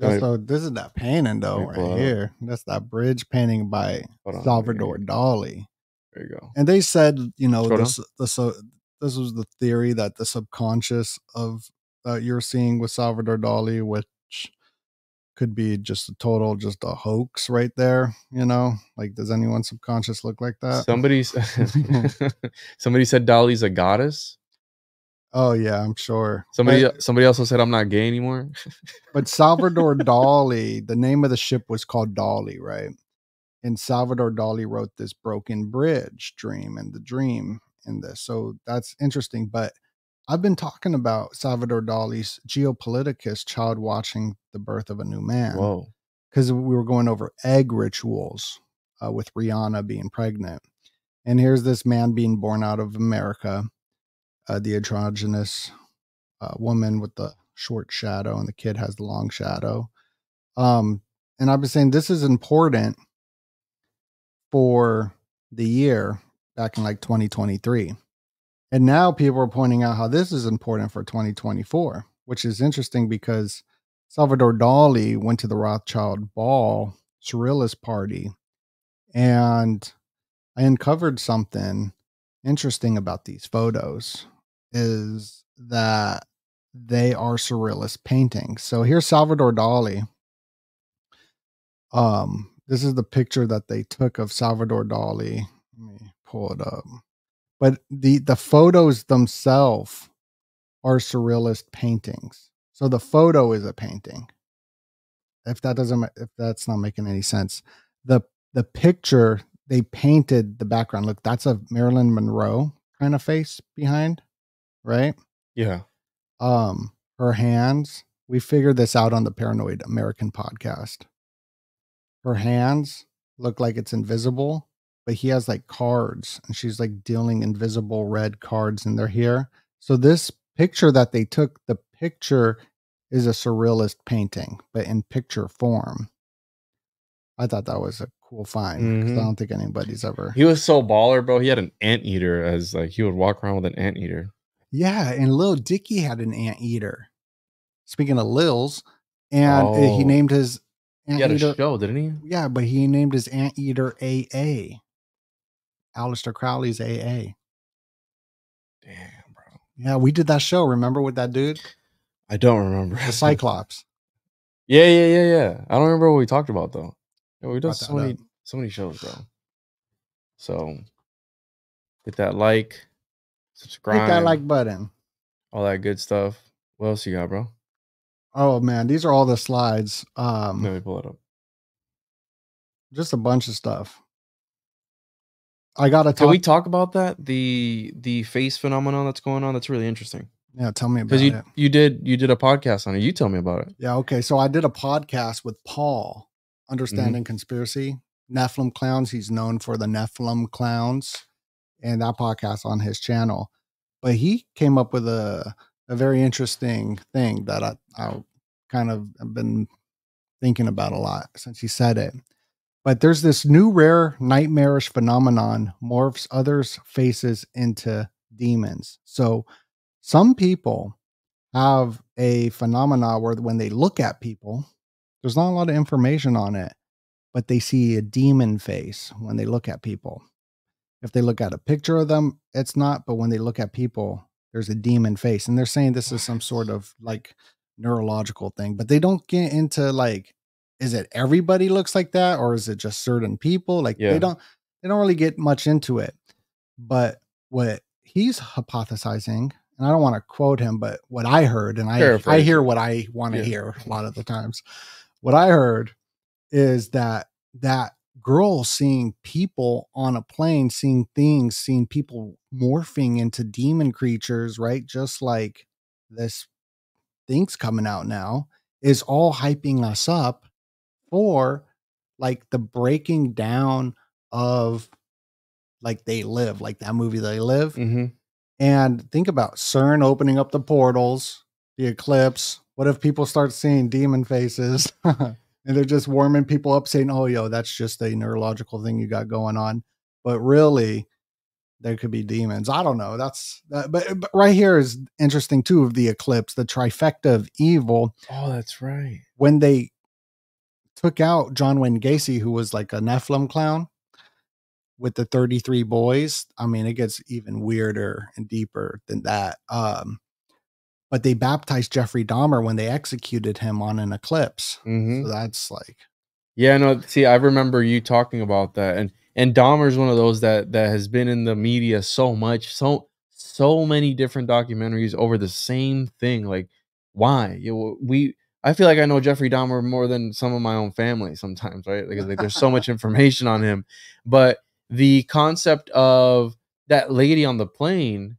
So this is that painting though,
Let me pull
right here. That's that bridge painting by
on,
Salvador Dali.
There you go.
And they said, you know,
Scroll down.
this the so this was the theory that the subconscious of that you're seeing with Salvador Dali, which could be just a total just a hoax right there. You know, like does anyone subconscious look like that?
Somebody, <laughs> hmm. <laughs> somebody said Dali's a goddess.
oh yeah, I'm sure.
Somebody,
But-
somebody also said I'm not gay anymore.
But Salvador <laughs> Dali, the name of the ship was called Dali, right? And Salvador Dali wrote this Broken Bridge dream and the dream in this. So that's interesting. But I've been talking about Salvador Dali's Geopoliticus child watching the birth of a new man
Whoa.
because we were going over egg rituals uh, with Rihanna being pregnant. And here's this man being born out of America, uh, the androgynous uh, woman with the short shadow, and the kid has the long shadow. Um, and I've been saying this is important for the year back in like 2023. And now people are pointing out how this is important for 2024, which is interesting because Salvador Dali went to the Rothschild Ball Surrealist Party, and I uncovered something interesting about these photos is that they are surrealist paintings. So here's Salvador Dali. Um, this is the picture that they took of Salvador Dali. Let me pull it up. But the the photos themselves are surrealist paintings. So the photo is a painting. If that doesn't if that's not making any sense. The the picture they painted the background. Look, that's a Marilyn Monroe kind of face behind, right?
Yeah.
um her hands we figured this out on the paranoid american podcast her hands look like it's invisible but he has like cards and she's like dealing invisible red cards and they're here so this picture that they took the picture is a surrealist painting but in picture form i thought that was a cool find 'cause
Mhm.
i don't think anybody's ever
He was so baller, bro. He had an anteater as like he would walk around with an anteater.
Yeah, and Lil Dicky had an anteater. Speaking of Lils, and he
Oh.
named his
He had a show, didn't he?
Yeah, but he named his anteater AA. Aleister Crowley's AA.
Damn, bro.
Yeah, we did that show. Remember with that dude,
I don't remember.
the <laughs> Cyclops.
Yeah, yeah, yeah, yeah. I don't remember what we talked about though. Yeah, we done so many,
up.
so many shows, bro. So hit that like, subscribe,
Hit that like button.
all that good stuff. What else you got, bro?
Oh man, these are all the slides. Um,
Let me pull it up.
just a bunch of stuff. I gotta
Can
talk.
we talk about that? The the face phenomenon that's going on. That's really interesting.
yeah, tell me about
you
it.
you did you did a podcast on it. You tell me about it.
Yeah, okay. So I did a podcast with Paul,
Mm-hmm.
Understanding Conspiracy, Nephilim Clowns. He's known for the Nephilim Clowns and that podcast on his channel. But he came up with a, a very interesting thing that I, I kind of have been thinking about a lot since he said it. But there's this new rare nightmarish phenomenon morphs others' faces into demons. So some people have a phenomena where when they look at people, there's not a lot of information on it, but they see a demon face when they look at people. If they look at a picture of them, it's not, but when they look at people, there's a demon face. And they're saying this is some sort of like neurological thing, but they don't get into like, is it everybody looks like that or is it just certain people? Like
Yeah.
they don't they don't really get much into it. But what he's hypothesizing, and I don't want to quote him, but what I heard, and I I hear what I want to
Yeah.
hear a lot of the times. What I heard is that that girl seeing people on a plane, seeing things, seeing people morphing into demon creatures, right? Just like this thing's coming out now, is all hyping us up for like the breaking down of like they live, like that movie they live.
Mm-hmm.
And think about CERN opening up the portals, the eclipse, What if people start seeing demon faces <laughs> and they're just warming people up saying, oh, yo, that's just a neurological thing you got going on. But really, there could be demons. I don't know. That's, uh, but, but right here is interesting too of the eclipse, the trifecta of evil.
Oh, that's right.
When they took out John Wayne Gacy, who was like a Nephilim clown with the 33 boys. I mean, it gets even weirder and deeper than that. Um, but they baptized Jeffrey Dahmer when they executed him on an eclipse.
Mhm.
So that's like,
Yeah, no. See, I remember you talking about that, and and Dahmer's one of those that that has been in the media so much, so so many different documentaries over the same thing. Like, why? You know, we. I feel like I know Jeffrey Dahmer more than some of my own family sometimes, right? Because like, there's so much information on him, but the concept of that lady on the plane,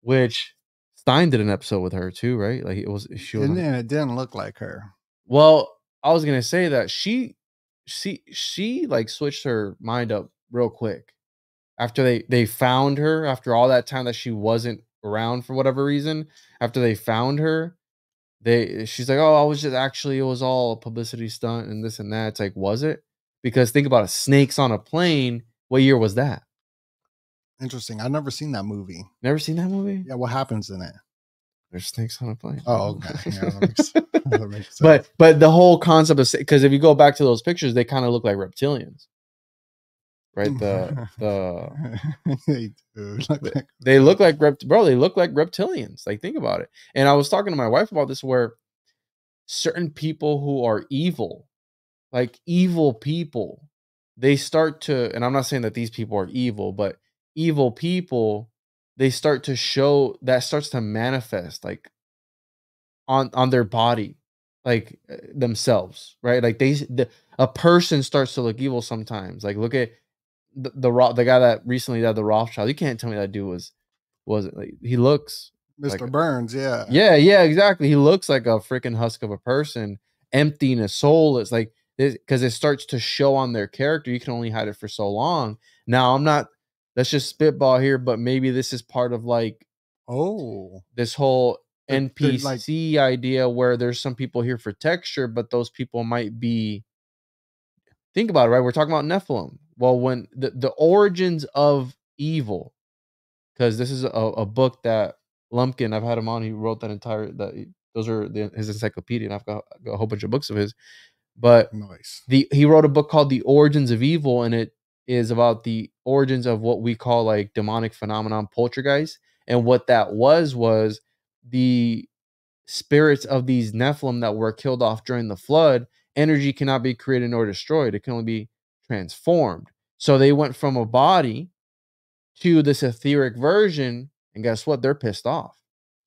which Stein did an episode with her too, right? Like it was she was
and it didn't look like her.
well, I was gonna say that she, she, she like switched her mind up real quick after they they found her after all that time that she wasn't around for whatever reason. After they found her, they she's like, oh, I was just actually it was all a publicity stunt and this and that. It's like, was it? Because think about it, snakes on a plane. What year was that?
Interesting. I've never seen that movie.
Never seen that movie?
Yeah, what happens in it?
There's snakes on a plane.
Oh, okay. Yeah, <laughs> makes- <laughs> that makes sense.
but but the whole concept of because if you go back to those pictures, they kind of look like reptilians, right? The <laughs> the <laughs>
they do look like-
they look like rept bro. They look like reptilians. Like think about it. And I was talking to my wife about this, where certain people who are evil, like evil people, they start to. And I'm not saying that these people are evil, but evil people, they start to show that starts to manifest like on on their body like uh, themselves right like they the, a person starts to look evil sometimes like look at the the, the guy that recently died the rothschild you can't tell me that dude was wasn't like he looks
Mr.
Like-
Burns, yeah.
yeah yeah exactly he looks like a freaking husk of a person empty in a soul it's like because it starts to show on their character you can only hide it for so long now i'm not let's just spitball here but maybe this is part of like
Oh.
this whole
They're- they're like-
NPC idea where there's some people here for texture, but those people might be. Think about it, right? We're talking about Nephilim. Well, when the, the origins of evil, because this is a, a book that Lumpkin, I've had him on. He wrote that entire that those are the, his encyclopedia, and I've got, got a whole bunch of books of his. But
Nice.
the he wrote a book called The Origins of Evil, and it is about the origins of what we call like demonic phenomenon poltergeist. And what that was was the spirits of these Nephilim that were killed off during the flood. Energy cannot be created nor destroyed; it can only be transformed. So they went from a body to this etheric version, and guess what? They're pissed off.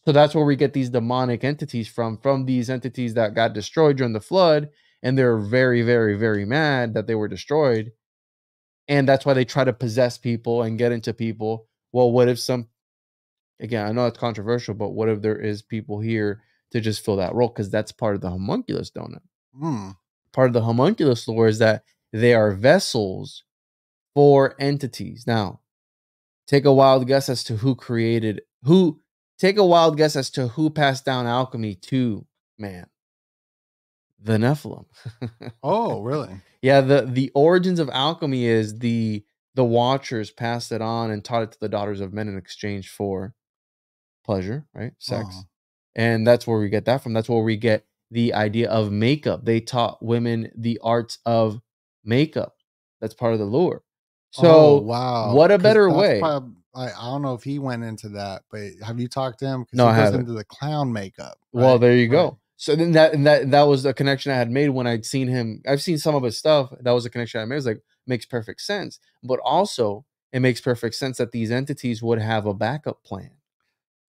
So that's where we get these demonic entities from, from these entities that got destroyed during the flood, and they're very, very, very mad that they were destroyed. And that's why they try to possess people and get into people. Well, what if some again, I know it's controversial, but what if there is people here to just fill that role? Because that's part of the homunculus donut.
Hmm.
Part of the homunculus lore is that they are vessels for entities. Now, take a wild guess as to who created who take a wild guess as to who passed down alchemy to man. The Nephilim.
Oh, <laughs> really?
Yeah, the the origins of alchemy is the the watchers passed it on and taught it to the daughters of men in exchange for pleasure, right? Sex.
Oh.
And that's where we get that from. That's where we get the idea of makeup. They taught women the arts of makeup. That's part of the lure. Oh, so
oh, wow.
what a better way.
prob- I, I don't know if he went into that, but have you talked to him? 'Cause
No,
he
I
goes
haven't.
into the clown makeup.
Well, there you go.
right.
So then that and that that was the connection I had made when I'd seen him. I've seen some of his stuff. That was a connection I made. It was like makes perfect sense. But also it makes perfect sense that these entities would have a backup plan.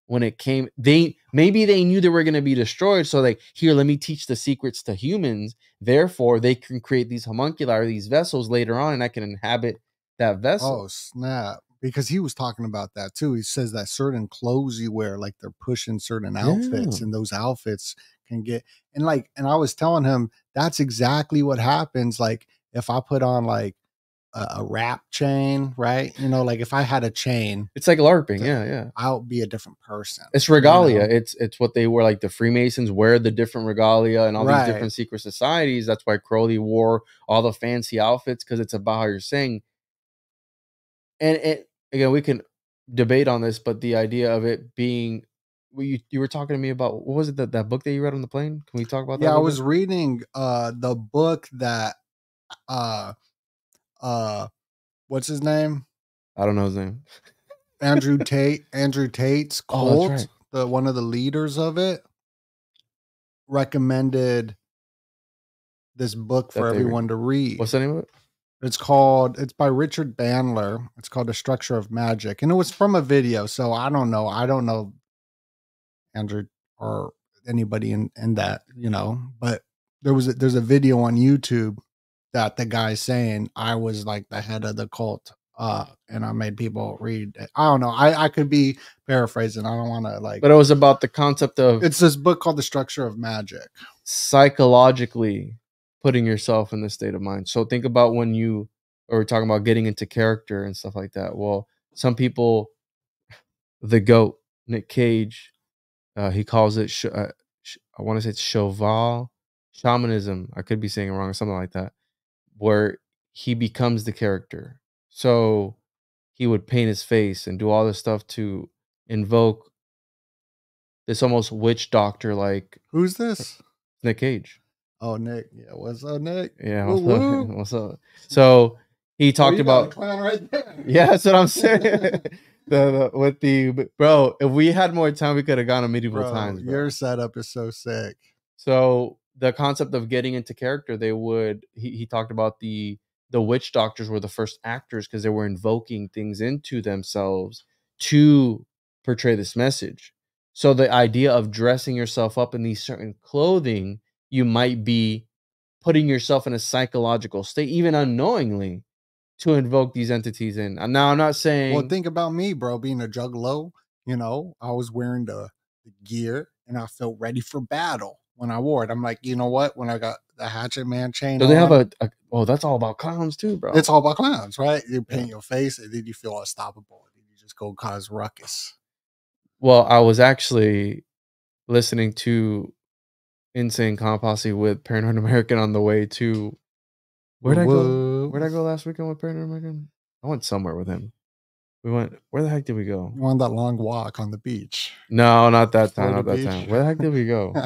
When it came, they maybe they knew they were going to be destroyed. So like, here, let me teach the secrets to humans. Therefore, they can create these homunculi, these vessels later on, and I can inhabit that vessel.
Oh, snap. Because he was talking about that too. He says that certain clothes you wear, like they're pushing certain outfits,
Yeah.
and those outfits can get and like and I was telling him that's exactly what happens. Like if I put on like a, a rap chain, right? You know, like if I had a chain,
It's like LARPing. Yeah, yeah.
I'll be a different person.
It's
you
regalia.
know?
It's it's what they were Like the Freemasons wear the different regalia and all
Right.
these different secret societies. That's why Crowley wore all the fancy outfits because it's about how you're saying. And it again, we can debate on this, but the idea of it being, well, you you were talking to me about what was it that that book that you read on the plane? Can we talk about that?
yeah, I was
bit?
reading uh the book that uh uh what's his name?
I don't know his name.
Andrew <laughs> Tate, Andrew Tate's
Oh,
cult,
right.
the one of the leaders of it, recommended this book
That
for
they read.
everyone to read.
What's the name of it?
It's called it's by Richard Bandler. It's called The Structure of Magic. And it was from a video. So I don't know. I don't know Andrew or anybody in, in that, you know, but there was a, there's a video on YouTube that the guy's saying I was like the head of the cult. Uh, and I made people read. it. I don't know. I, I could be paraphrasing. I don't want to like.
But it was about the concept of
it's this book called The Structure of Magic.
psychologically putting yourself in the state of mind. So think about when you or we're talking about getting into character and stuff like that. Well, some people, the goat Nick Cage, uh, he calls it. Sh- uh, sh- I want to say it's cheval shamanism. I could be saying it wrong or something like that, where he becomes the character. So he would paint his face and do all this stuff to invoke this almost witch doctor like
Who's uh, this?
Nick Cage.
Oh, Nick. Yeah. What's up, Nick?
Yeah,
Woo
what's up? <laughs> What's up? So he
Oh,
talked
a
about
clown right there.
yeah, that's what I'm saying. <laughs> <laughs> the, the with the bro, if we had more time, we could have gone to medieval
Bro,
times. Bro.
your setup is so sick.
So the concept of getting into character, they would he, he talked about the the witch doctors were the first actors because they were invoking things into themselves to portray this message. So the idea of dressing yourself up in these certain clothing, you might be putting yourself in a psychological state, even unknowingly, to invoke these entities in. And now I'm not saying
Well, think about me, bro, being a juggalo. You know, I was wearing the, the gear and I felt ready for battle when I wore it. I'm like, you know what? When I got the Hatchet Man chain,
do they have a, a oh that's all about clowns too, bro.
It's all about clowns, right? You paint your face and then you feel unstoppable. And you just go cause ruckus.
Well, I was actually listening to Insane Clown Posse with Paranoid American on the way to where'd I go? Where'd I go last weekend with Paranoid American? I went somewhere with him. We went. Where the heck did we go?
You want that long walk on the beach.
No, not that time.
Florida
Not that
Beach?
time. Where the heck did we go? <laughs>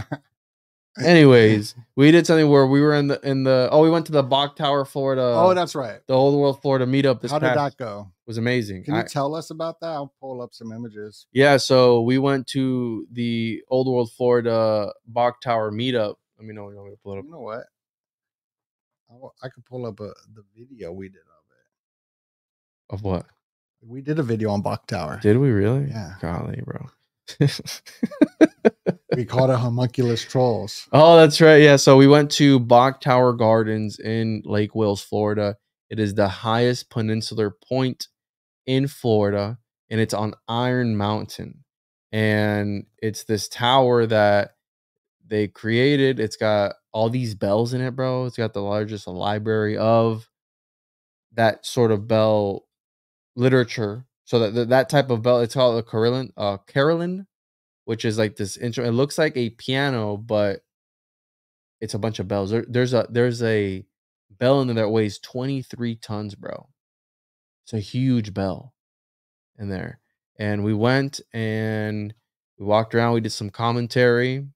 Anyways, we did something where we were in the in the. Oh, we went to the Bok Tower, Florida.
oh, that's right.
the Old World Florida meetup. This
How did that go?
was amazing.
Can you
I-
tell us about that? I'll pull up some images.
Yeah, so we went to the Old World Florida Bok Tower meetup. Let me know when you want me to pull it up.
You know what? I, I could pull up a, the video we did of it.
Of what?
We did a video on Bok Tower.
Did we really?
Yeah.
Golly, bro. <laughs>
We called it homunculus trolls.
oh, that's right. Yeah. So we went to Bok Tower Gardens in Lake Wales, Florida. It is the highest peninsular point in Florida, and it's on Iron Mountain. And it's this tower that they created. It's got all these bells in it, bro. It's got the largest library of that sort of bell literature. So that that, that type of bell, it's called a carillon, uh, carillon, which is like this intro. It looks like a piano, but it's a bunch of bells. There, there's a there's a bell in there that weighs 23 tons, bro. It's a huge bell in there. And we went and we walked around, we did some commentary. And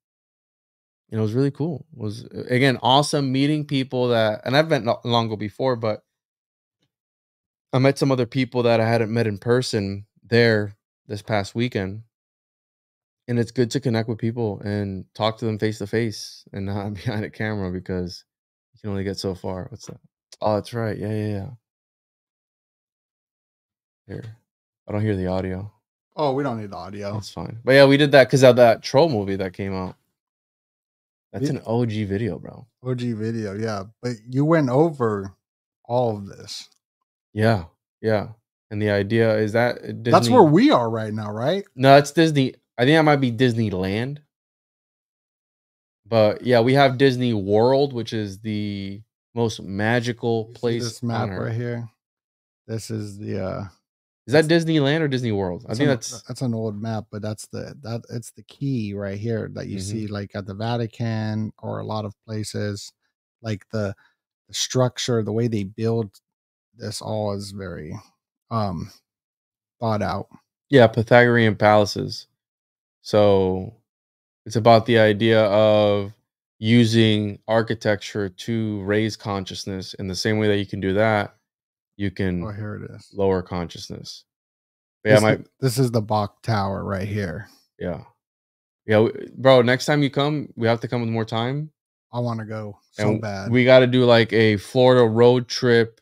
it was really cool. It was again awesome meeting people that and I've met long ago before, but I met some other people that I hadn't met in person there this past weekend. And it's good to connect with people and talk to them face to face and not <laughs> behind a camera because you can only get so far. What's that? Oh, that's right. Yeah, yeah, yeah. Here. I don't hear the audio.
Oh, we don't need the audio.
That's fine. But yeah, we did that because of that troll movie that came out. That's an OG video, bro.
OG video, yeah. But you went over all of this.
Yeah, yeah. And the idea is that uh, Disney,
That's where we are right now, right?
No, it's Disney. I think that might be Disneyland. But yeah, we have Disney World, which is the most magical
You
place
this map right here. This is the uh
Is that Disneyland or Disney World? I think
an-
that's
that's an old map, but that's the that it's the key right here that you
Mhm.
see like at the Vatican or a lot of places. Like the the structure, the way they build this all is very um thought out.
yeah, Pythagorean palaces. So it's about the idea of using architecture to raise consciousness in the same way that you can do that, you can
Oh, here it is.
lower consciousness. But yeah,
this,
my
this is the Bok Tower right here.
yeah. Yeah, we- bro, next time you come, we have to come with more time.
I want to go so
and
bad.
we got to do like a Florida road trip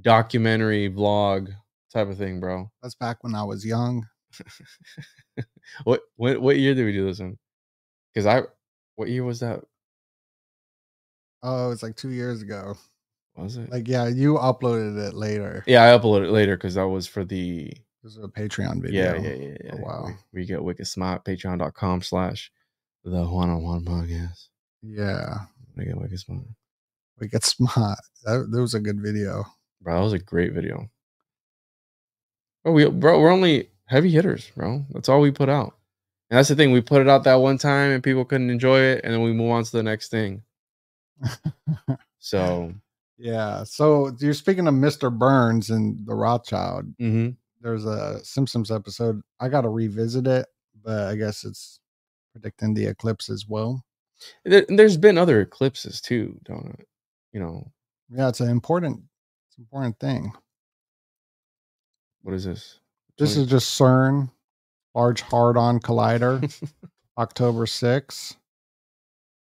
documentary vlog type of thing, bro.
That's back when I was young. <laughs>
What what what year did we do this in? Because I, what year was that?
Oh, it's like two years ago.
Was it?
Like, yeah, you uploaded it later.
yeah, I uploaded it later because that was for the
This is a Patreon video.
yeah yeah oh, yeah yeah.
Oh, wow.
We, we get wicked smart patreon.com slash the Juan on Juan podcast.
Yeah.
We get wicked smart.
We get smart. That, that was a good video.
Bro, that was a great video. Bro, we bro, we're only heavy hitters, bro. That's all we put out. And that's the thing. We put it out that one time and people couldn't enjoy it, and then we move on to the next thing. <laughs> So
Yeah. So you're speaking of Mr. Burns and the Rothschild.
mhm.
There's a Simpsons episode. I got to revisit it, but I guess it's predicting the eclipse as well.
There, there's been other eclipses too, don't it? You know,
Yeah, it's an important, it's an important thing.
what is this?
This is just CERN, Large Hard-On Collider, <laughs> October 6th.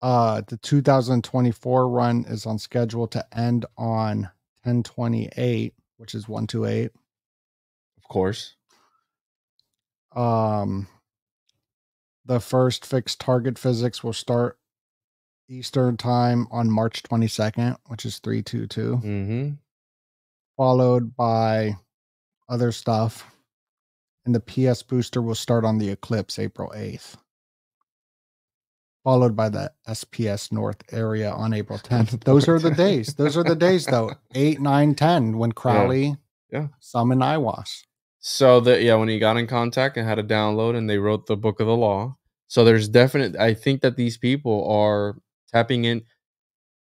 Uh, the 2024 run is on schedule to end on 1028, which is 128.
of course.
Um, the first fixed target physics will start Eastern time on March 22nd, which is 322,
Mm-hmm.
followed by other stuff. And the PS booster will start on the eclipse April 8th, followed by the SPS North area on April <laughs> 10th. Those are the days. Those are the days, though <laughs> 8, 9, 10, when Crowley
Yeah.
summoned Aiwass.
So that yeah, when he got in contact and had a download, and they wrote the book of the law. So there's definite. I think that these people are tapping in.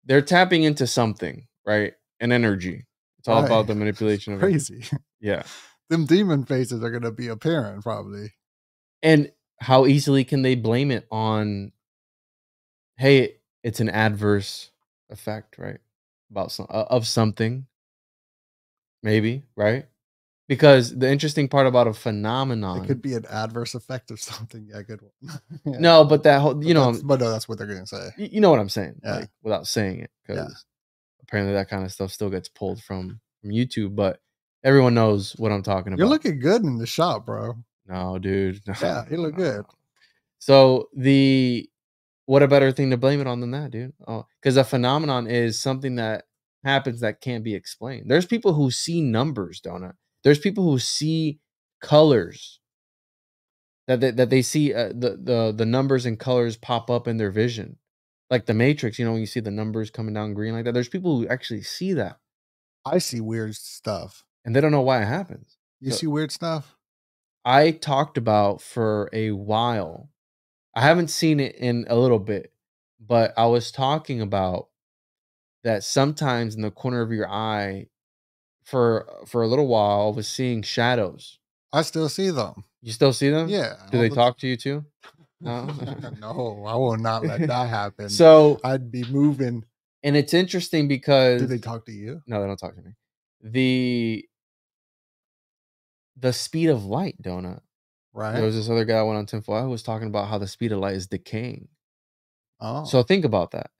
They're tapping into something, right? An energy. It's all
Right.
about the <laughs> manipulation of it.
Crazy.
Yeah.
Them demon faces are going to be apparent, probably.
And how easily can they blame it on? Hey, it's an adverse effect, right? About some uh, of something. Maybe right. Because the interesting part about a phenomenon,
It could be an adverse effect of something. Yeah, good one. <laughs> Yeah.
no, but that whole, you
But
know,
but no, that's what they're going to say.
you know what I'm saying,
Yeah.
like without saying it, because
Yeah.
apparently that kind of stuff still gets pulled from from YouTube. But everyone knows what I'm talking about.
You're looking good in the shop, bro.
no, dude. <laughs> no,
Yeah, you look
no,
good.
So the what a better thing to blame it on than that, dude? Oh, because a phenomenon is something that happens that can't be explained. There's people who see numbers, don't it? There's people who see colors that they, that they see uh, the the the numbers and colors pop up in their vision, like the Matrix. You know, when you see the numbers coming down green like that. There's people who actually see that,
I see weird stuff.
And they don't know why it happens.
You
So-
see weird stuff?
I talked about for a while. I haven't seen it in a little bit, but I was talking about that sometimes in the corner of your eye for uh, for a little while I was seeing shadows.
I still see them.
You still see them?
Yeah.
Do they
the-
talk to you too? No. Oh. <laughs>
no, I will not let that <laughs> happen.
So,
I'd be moving.
and it's interesting because
Do they talk to you?
No, they don't talk to me. The the speed of light, donut.
Right.
There was this other guy I went on tinfoil who was talking about how the speed of light is decaying.
oh.
So think about that.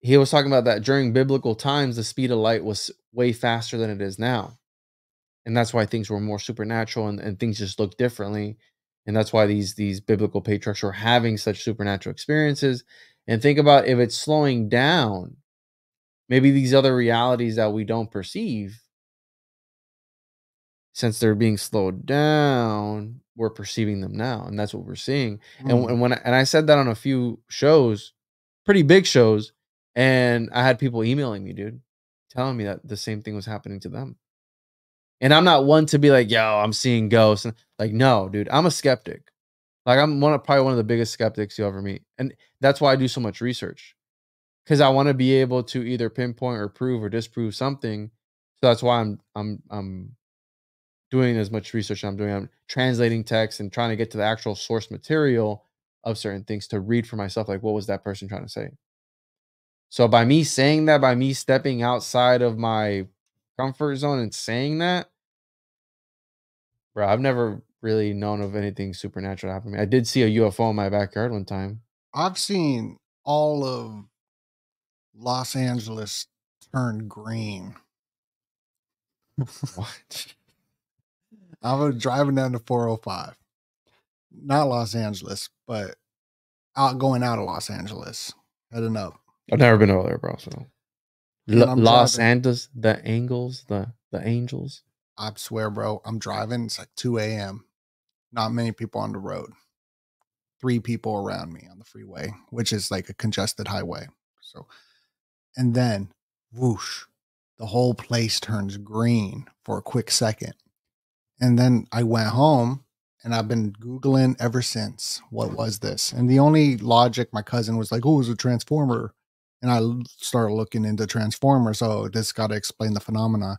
He was talking about that during biblical times, the speed of light was way faster than it is now. And that's why things were more supernatural and, and things just looked differently. And that's why these these biblical patriarchs were having such supernatural experiences. And think about if it's slowing down, maybe these other realities that we don't perceive, since they're being slowed down, we're perceiving them now. And that's what we're seeing and,
Mm.
and when I, and I said that on a few shows, pretty big shows, and I had people emailing me, dude, telling me that the same thing was happening to them. And I'm not one to be like, yo, I'm seeing ghosts. Like, no, dude, I'm a skeptic. Like, I'm one of probably one of the biggest skeptics you ever meet. And that's why I do so much research. Because I want to be able to either pinpoint or prove or disprove something. So that's why I'm I'm I'm doing as much research as I'm doing. I'm translating text and trying to get to the actual source material of certain things to read for myself. Like, what was that person trying to say? So by me saying that, by me stepping outside of my comfort zone and saying that, bro, I've never really known of anything supernatural happening. I did see a UFO in my backyard one time.
I've seen all of Los Angeles turn green. <laughs>
What?
I was driving down to 405. Not Los Angeles, but out going out of Los Angeles, heading up.
I've never been over there, bro. So L- Los. Angeles, the angles, the the angels.
I swear, bro, I'm driving. It's like 2 a.m. Not many people on the road. Three people around me on the freeway, which is like a congested highway. So, and then whoosh, the whole place turns green for a quick second. And then I went home and I've been Googling ever since. What was this? And the only logic my cousin was like, oh, it was a transformer. And I started looking into transformers. So this got to explain the phenomena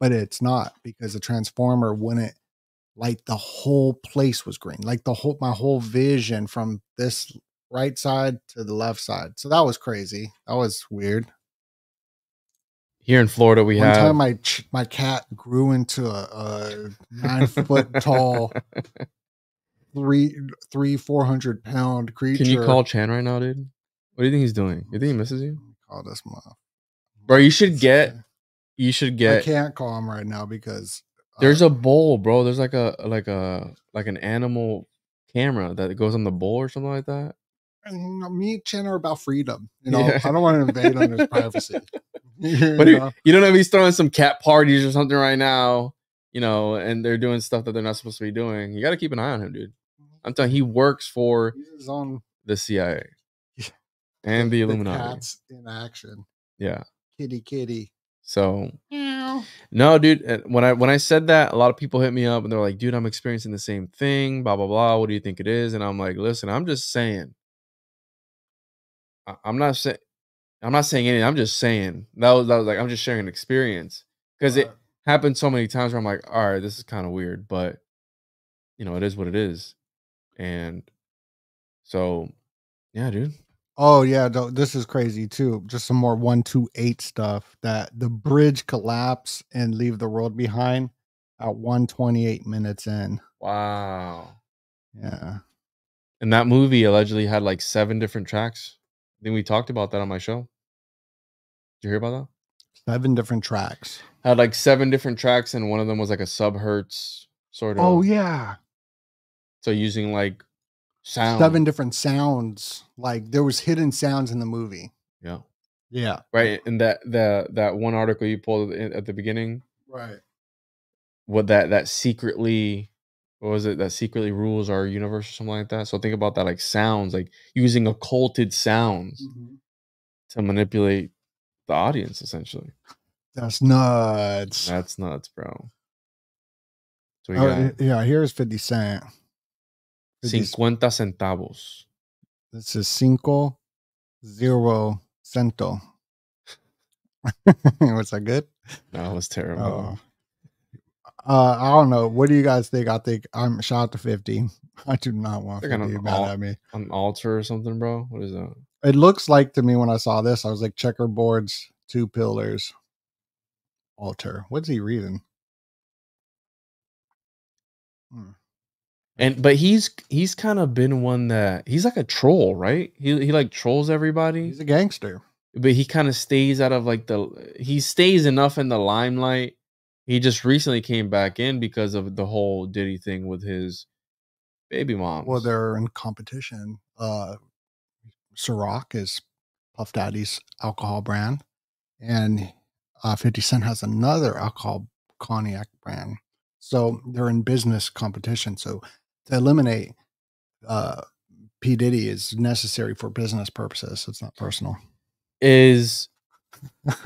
but it's not because the transformer wouldn't like the whole place was green like the whole my whole vision from this right side to the left side so that was crazy that was weird
Here in Florida, we
one
have
time my ch- my cat grew into a, a nine foot <laughs> tall three three four hundred pound creature
Can you call Chan right now, dude? What do you think he's doing? You think he misses you?
call this mother
Bro, you should get you should get.
i can't call him right now because uh,
there's a bowl, bro. There's like a like a like an animal camera that goes on the bowl or something like that.
And, you know, me and Chin are about freedom. You know,
Yeah.
I don't want to invade on his privacy. <laughs> You
But you,
know?
you don't know if he's throwing some cat parties or something right now, you know, and they're doing stuff that they're not supposed to be doing. You got to keep an eye on him, dude. I'm telling you, he works for
his
the CIA
Yeah.
and the Illuminati.
cats in action.
Yeah.
Kitty, kitty.
So no, dude. When I when I said that, a lot of people hit me up and they're like, "Dude, I'm experiencing the same thing." Blah blah blah. What do you think it is? And I'm like, "Listen, I'm just saying. I- I'm not saying. I'm not saying anything. I'm just saying that was that was like I'm just sharing an experience because it happened so many times where I'm like, all right, this is kind of weird, but you know, it is what it is. And so, yeah, dude.
oh yeah, this is crazy too. Just some more one two eight stuff. That the bridge collapse and leave the world behind at one twenty eight minutes in.
Wow.
Yeah.
And that movie allegedly had like seven different tracks. I think we talked about that on my show. Did you hear about that?
Seven different tracks.
Had like seven different tracks, and one of them was like a subhertz sort oh, of.
Oh yeah.
So using like sound.
Seven different sounds. Like there was hidden sounds in the movie.
Yeah.
Yeah.
Right. And that the that one article you pulled at the beginning,
Right.
what that that secretly what was it that secretly rules our universe or something like that so think about that like sounds like using occulted sounds
Mm-hmm.
to manipulate the audience essentially
That's nuts.
that's nuts bro so we
Oh, yeah, here's 50 Cent. 50
50 centavos
This is cinco zero cento. <laughs> Was that good?
that was terrible
Oh. Uh, I don't know. What do you guys think? I think I'm shout out to 50. <laughs> I do not want
gonna
50 mad
all-
at me.
an altar or something bro what is that
It looks like to me when I saw this, I was like checkerboards, two pillars, altar. What's he reading? Hmm.
and but he's he's kind of been one that he's like a troll right he, he like trolls everybody
He's a gangster.
but he kind of stays out of like the he stays enough in the limelight. He just recently came back in because of the whole Diddy thing with his baby mom.
Well, they're in competition. Uh Ciroc is Puff Daddy's alcohol brand, and uh, 50 Cent has another alcohol cognac brand. So they're in business competition. So to eliminate uh, P. Diddy is necessary for business purposes. It's not personal.
is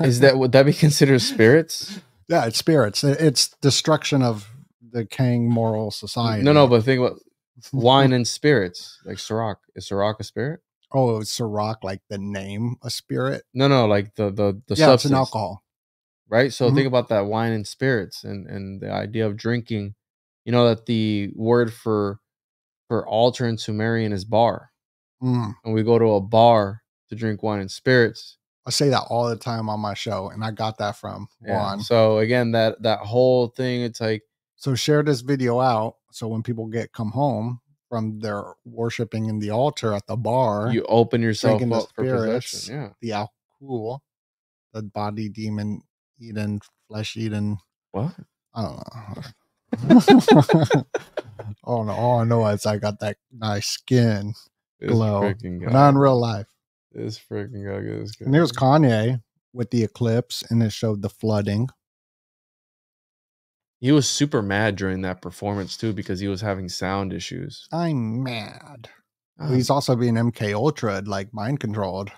is that <laughs> would that be considered spirits?
Yeah, it's spirits. It's destruction of the decaying moral society.
No, no, but think about <laughs> wine and spirits, like Ciroc. Is Ciroc a spirit?
oh, it's Ciroc, like the name, a spirit.
No, no, like the the the
yeah,
substance,
it's an alcohol.
right? So
Mhm.
think about that wine and spirits, and and the idea of drinking. You know that the word for for altar in Sumerian is bar,
Mm.
and we go to a bar to drink wine and spirits.
I say that all the time on my show, and I got that from
Yeah.
Juan.
So again, that that whole thing, it's like
So share this video out so when people get come home from their worshiping in the altar at the bar,
you open yourself
drinking the
up for
spirits.
possession. Yeah.
the alcohol, the body demon eating, flesh eating.
What?
I don't <laughs> know. <laughs> oh no! All I know is I got that nice skin, Glow. not in real life.
This freaking guy. This guy.
And here's Kanye with the eclipse, and it showed the flooding.
He was super mad during that performance too because he was having sound issues.
I'm mad.
Ah,
He's also being MK Ultra, like mind controlled.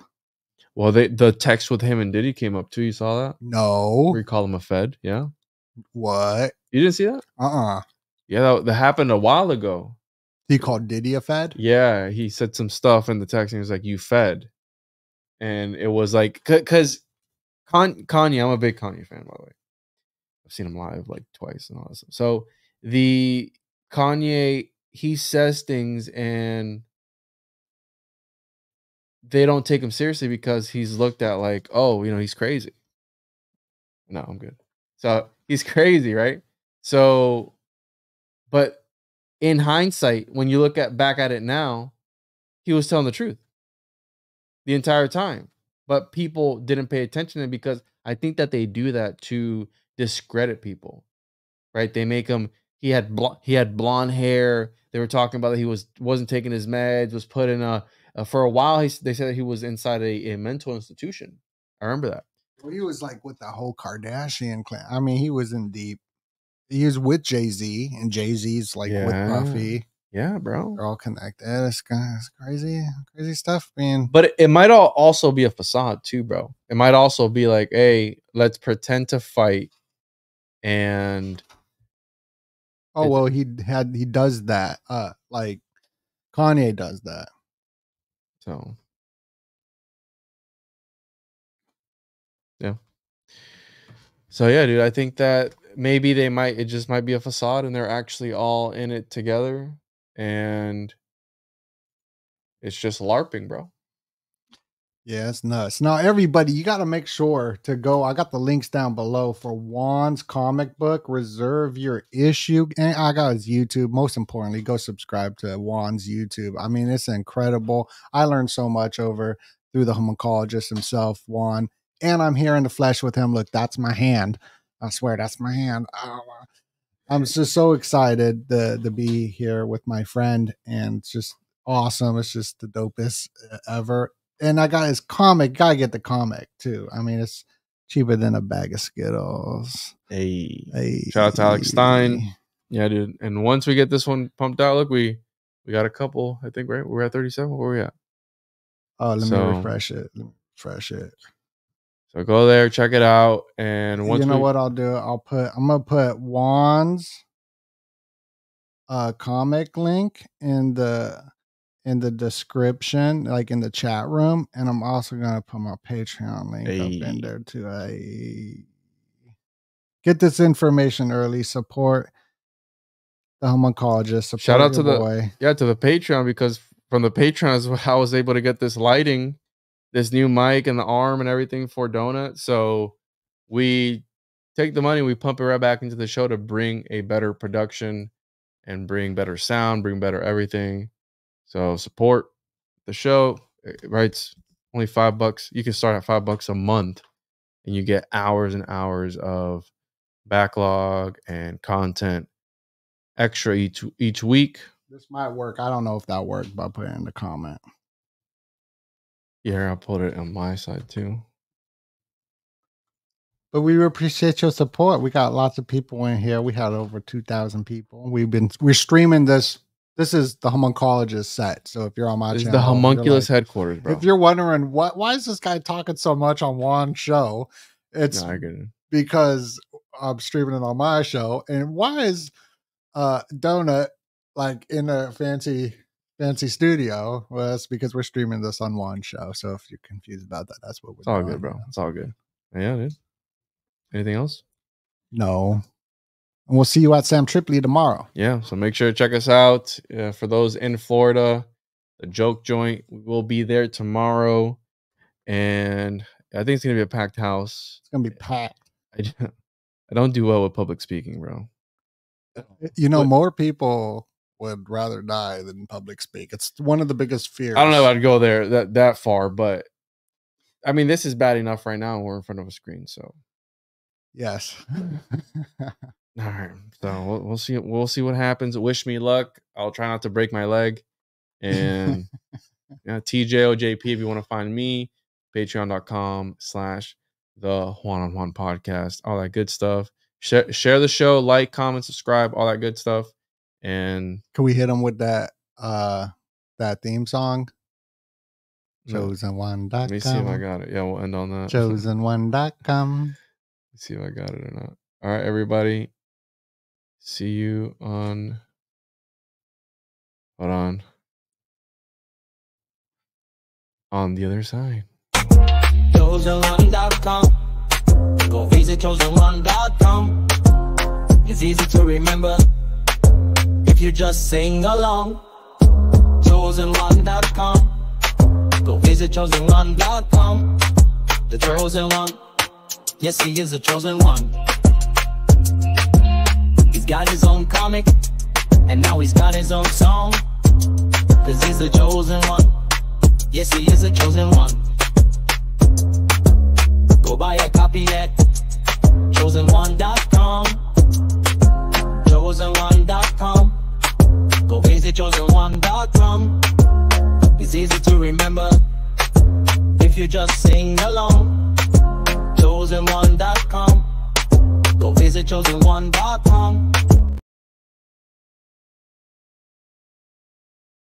well, they, the text with him and Diddy came up too. You saw that?
No,
Where he called him a Fed. Yeah.
what?
You didn't see that?
Uh uh
Yeah, that, that happened a while ago.
He called Diddy a Fed.
Yeah, he said some stuff in the text and he was like, "You fed," and it was like, because Kanye, I'm a big Kanye fan by the way. I've seen him live like twice and all that stuff. So the Kanye, he says things and they don't take him seriously because he's looked at like, oh, you know, he's crazy. No, I'm good. So he's <laughs> crazy, right? So, but in hindsight, when you look at back at it now, he was telling the truth the entire time. But people didn't pay attention to him because I think that they do that to discredit people, right? They make him. He had bl- he had blonde hair. They were talking about that he was wasn't taking his meds. Was put in a, a for a while. He they said that he was inside a, a mental institution. I remember that.
Well, he was like with the whole Kardashian clan. I mean, he was in deep. He was with Jay Z, and Jay Z's like with
Yeah. Yeah, bro.
They're all connected. It's, it's crazy, crazy stuff, man.
But it, it might al- also be a facade too, bro. It might also be like, hey, let's pretend to fight, and
Oh well, he had he does that. Uh, like Kanye does that.
so yeah. So yeah, dude, I think that maybe they might. It just might be a facade, and they're actually all in it together, and it's just larping, bro.
Yeah, it's nuts. Now, everybody, you got to make sure to go. I got the links down below for Juan's comic book. Reserve your issue. And I got his YouTube. Most importantly, go subscribe to Juan's YouTube. I mean, it's incredible. I learned so much over through the homuncologist himself, Juan. And I'm here in the flesh with him. Look, that's my hand. I swear, that's my hand. Oh, I'm just so excited to, to be here with my friend. And it's just awesome. It's just the dopest uh, ever and I got his comic. Gotta get the comic too. I mean, it's cheaper than a bag of Skittles.
Hey,
Hey,
Shout out to Alex Stein. yeah, dude. And once we get this one pumped out, look, we we got a couple. I think right. We're at thirty-seven. Where we at?
Oh, let
So-
me refresh it. Let me refresh it.
So go there, check it out, and once
you know
we,
what I'll do? I'll put. I'm gonna put Juan's uh comic link in the in the description, like in the chat room, and I'm also gonna put my Patreon link up in there to I get this information early. Support the homuncologist. Support
Shout out to the-
boy.
yeah to the Patreon because from the Patreon is how I was able to get this lighting, this new mic and the arm and everything for Donut. So we take the money, we pump it right back into the show to bring a better production and bring better sound, bring better everything. So support the show. Right, it's only five bucks. You can start at five bucks a month, and you get hours and hours of backlog and content extra each each week.
This might work. I don't know if that worked, but put it in the comment.
Yeah, I'll put it on my side too.
But we appreciate your support. We got lots of people in here. We had over two thousand people. We've been we're streaming this. This is the homuncologist set. So if you're on my
This is
channel,
the
you're
homunculus
like-
headquarters, bro.
if you're wondering what why is this guy talking so much on one show, it's
no, I it.
because I'm streaming it on my show. And why is uh Donut like in a fancy fancy studio? Well, that's because we're streaming this on one show. So if you're confused about that, that's what we're
It's all good, bro. It's all good. Yeah, dude. Anything else?
No. And we'll see you at Sam Tripoli tomorrow.
Yeah. So make sure to check us out. Uh, for those in Florida, the joke joint, we will be there tomorrow. And I think it's gonna be a packed house.
It's gonna be packed.
I, <laughs> I don't do well with public speaking, bro.
You know,
What-
more people would rather die than public speak. It's one of the biggest fears.
I don't know if I'd go there that that far, but I mean, this is bad enough right now. We're in front of a screen, so
Yes. <laughs>
all right. So we'll, we'll see. We'll see what happens. Wish me luck. I'll try not to break my leg. And <laughs> yeah, TJOJP. If you want to find me, Patreon.com slash the Juan on Juan podcast. All that good stuff. Share, share the show, like, comment, subscribe, all that good stuff. And
Can we hit them with that uh that theme song?
no,
Chosen one. dot.
let me see if I got it. Yeah, we'll end on that. <laughs>
Chosenjuan.com.
Let's see if I got it or not. All right, everybody. See you on. Hold on. On the other side.
chosenjuan.com. Go visit chosenjuan.com. It's easy to remember if you just sing along. Chosenjuan.com. Go visit chosenjuan.com. The chosen one. Yes, he is the chosen one. He's got his own comic, and now he's got his own song. Cause he's the chosen one. Yes, he is the chosen one. Go buy a copy at chosenjuan.com. Chosenjuan.com. Go visit chosenjuan.com. It's easy to remember if you just sing along. Chosenjuan.com. Go visit chosenjuan.com.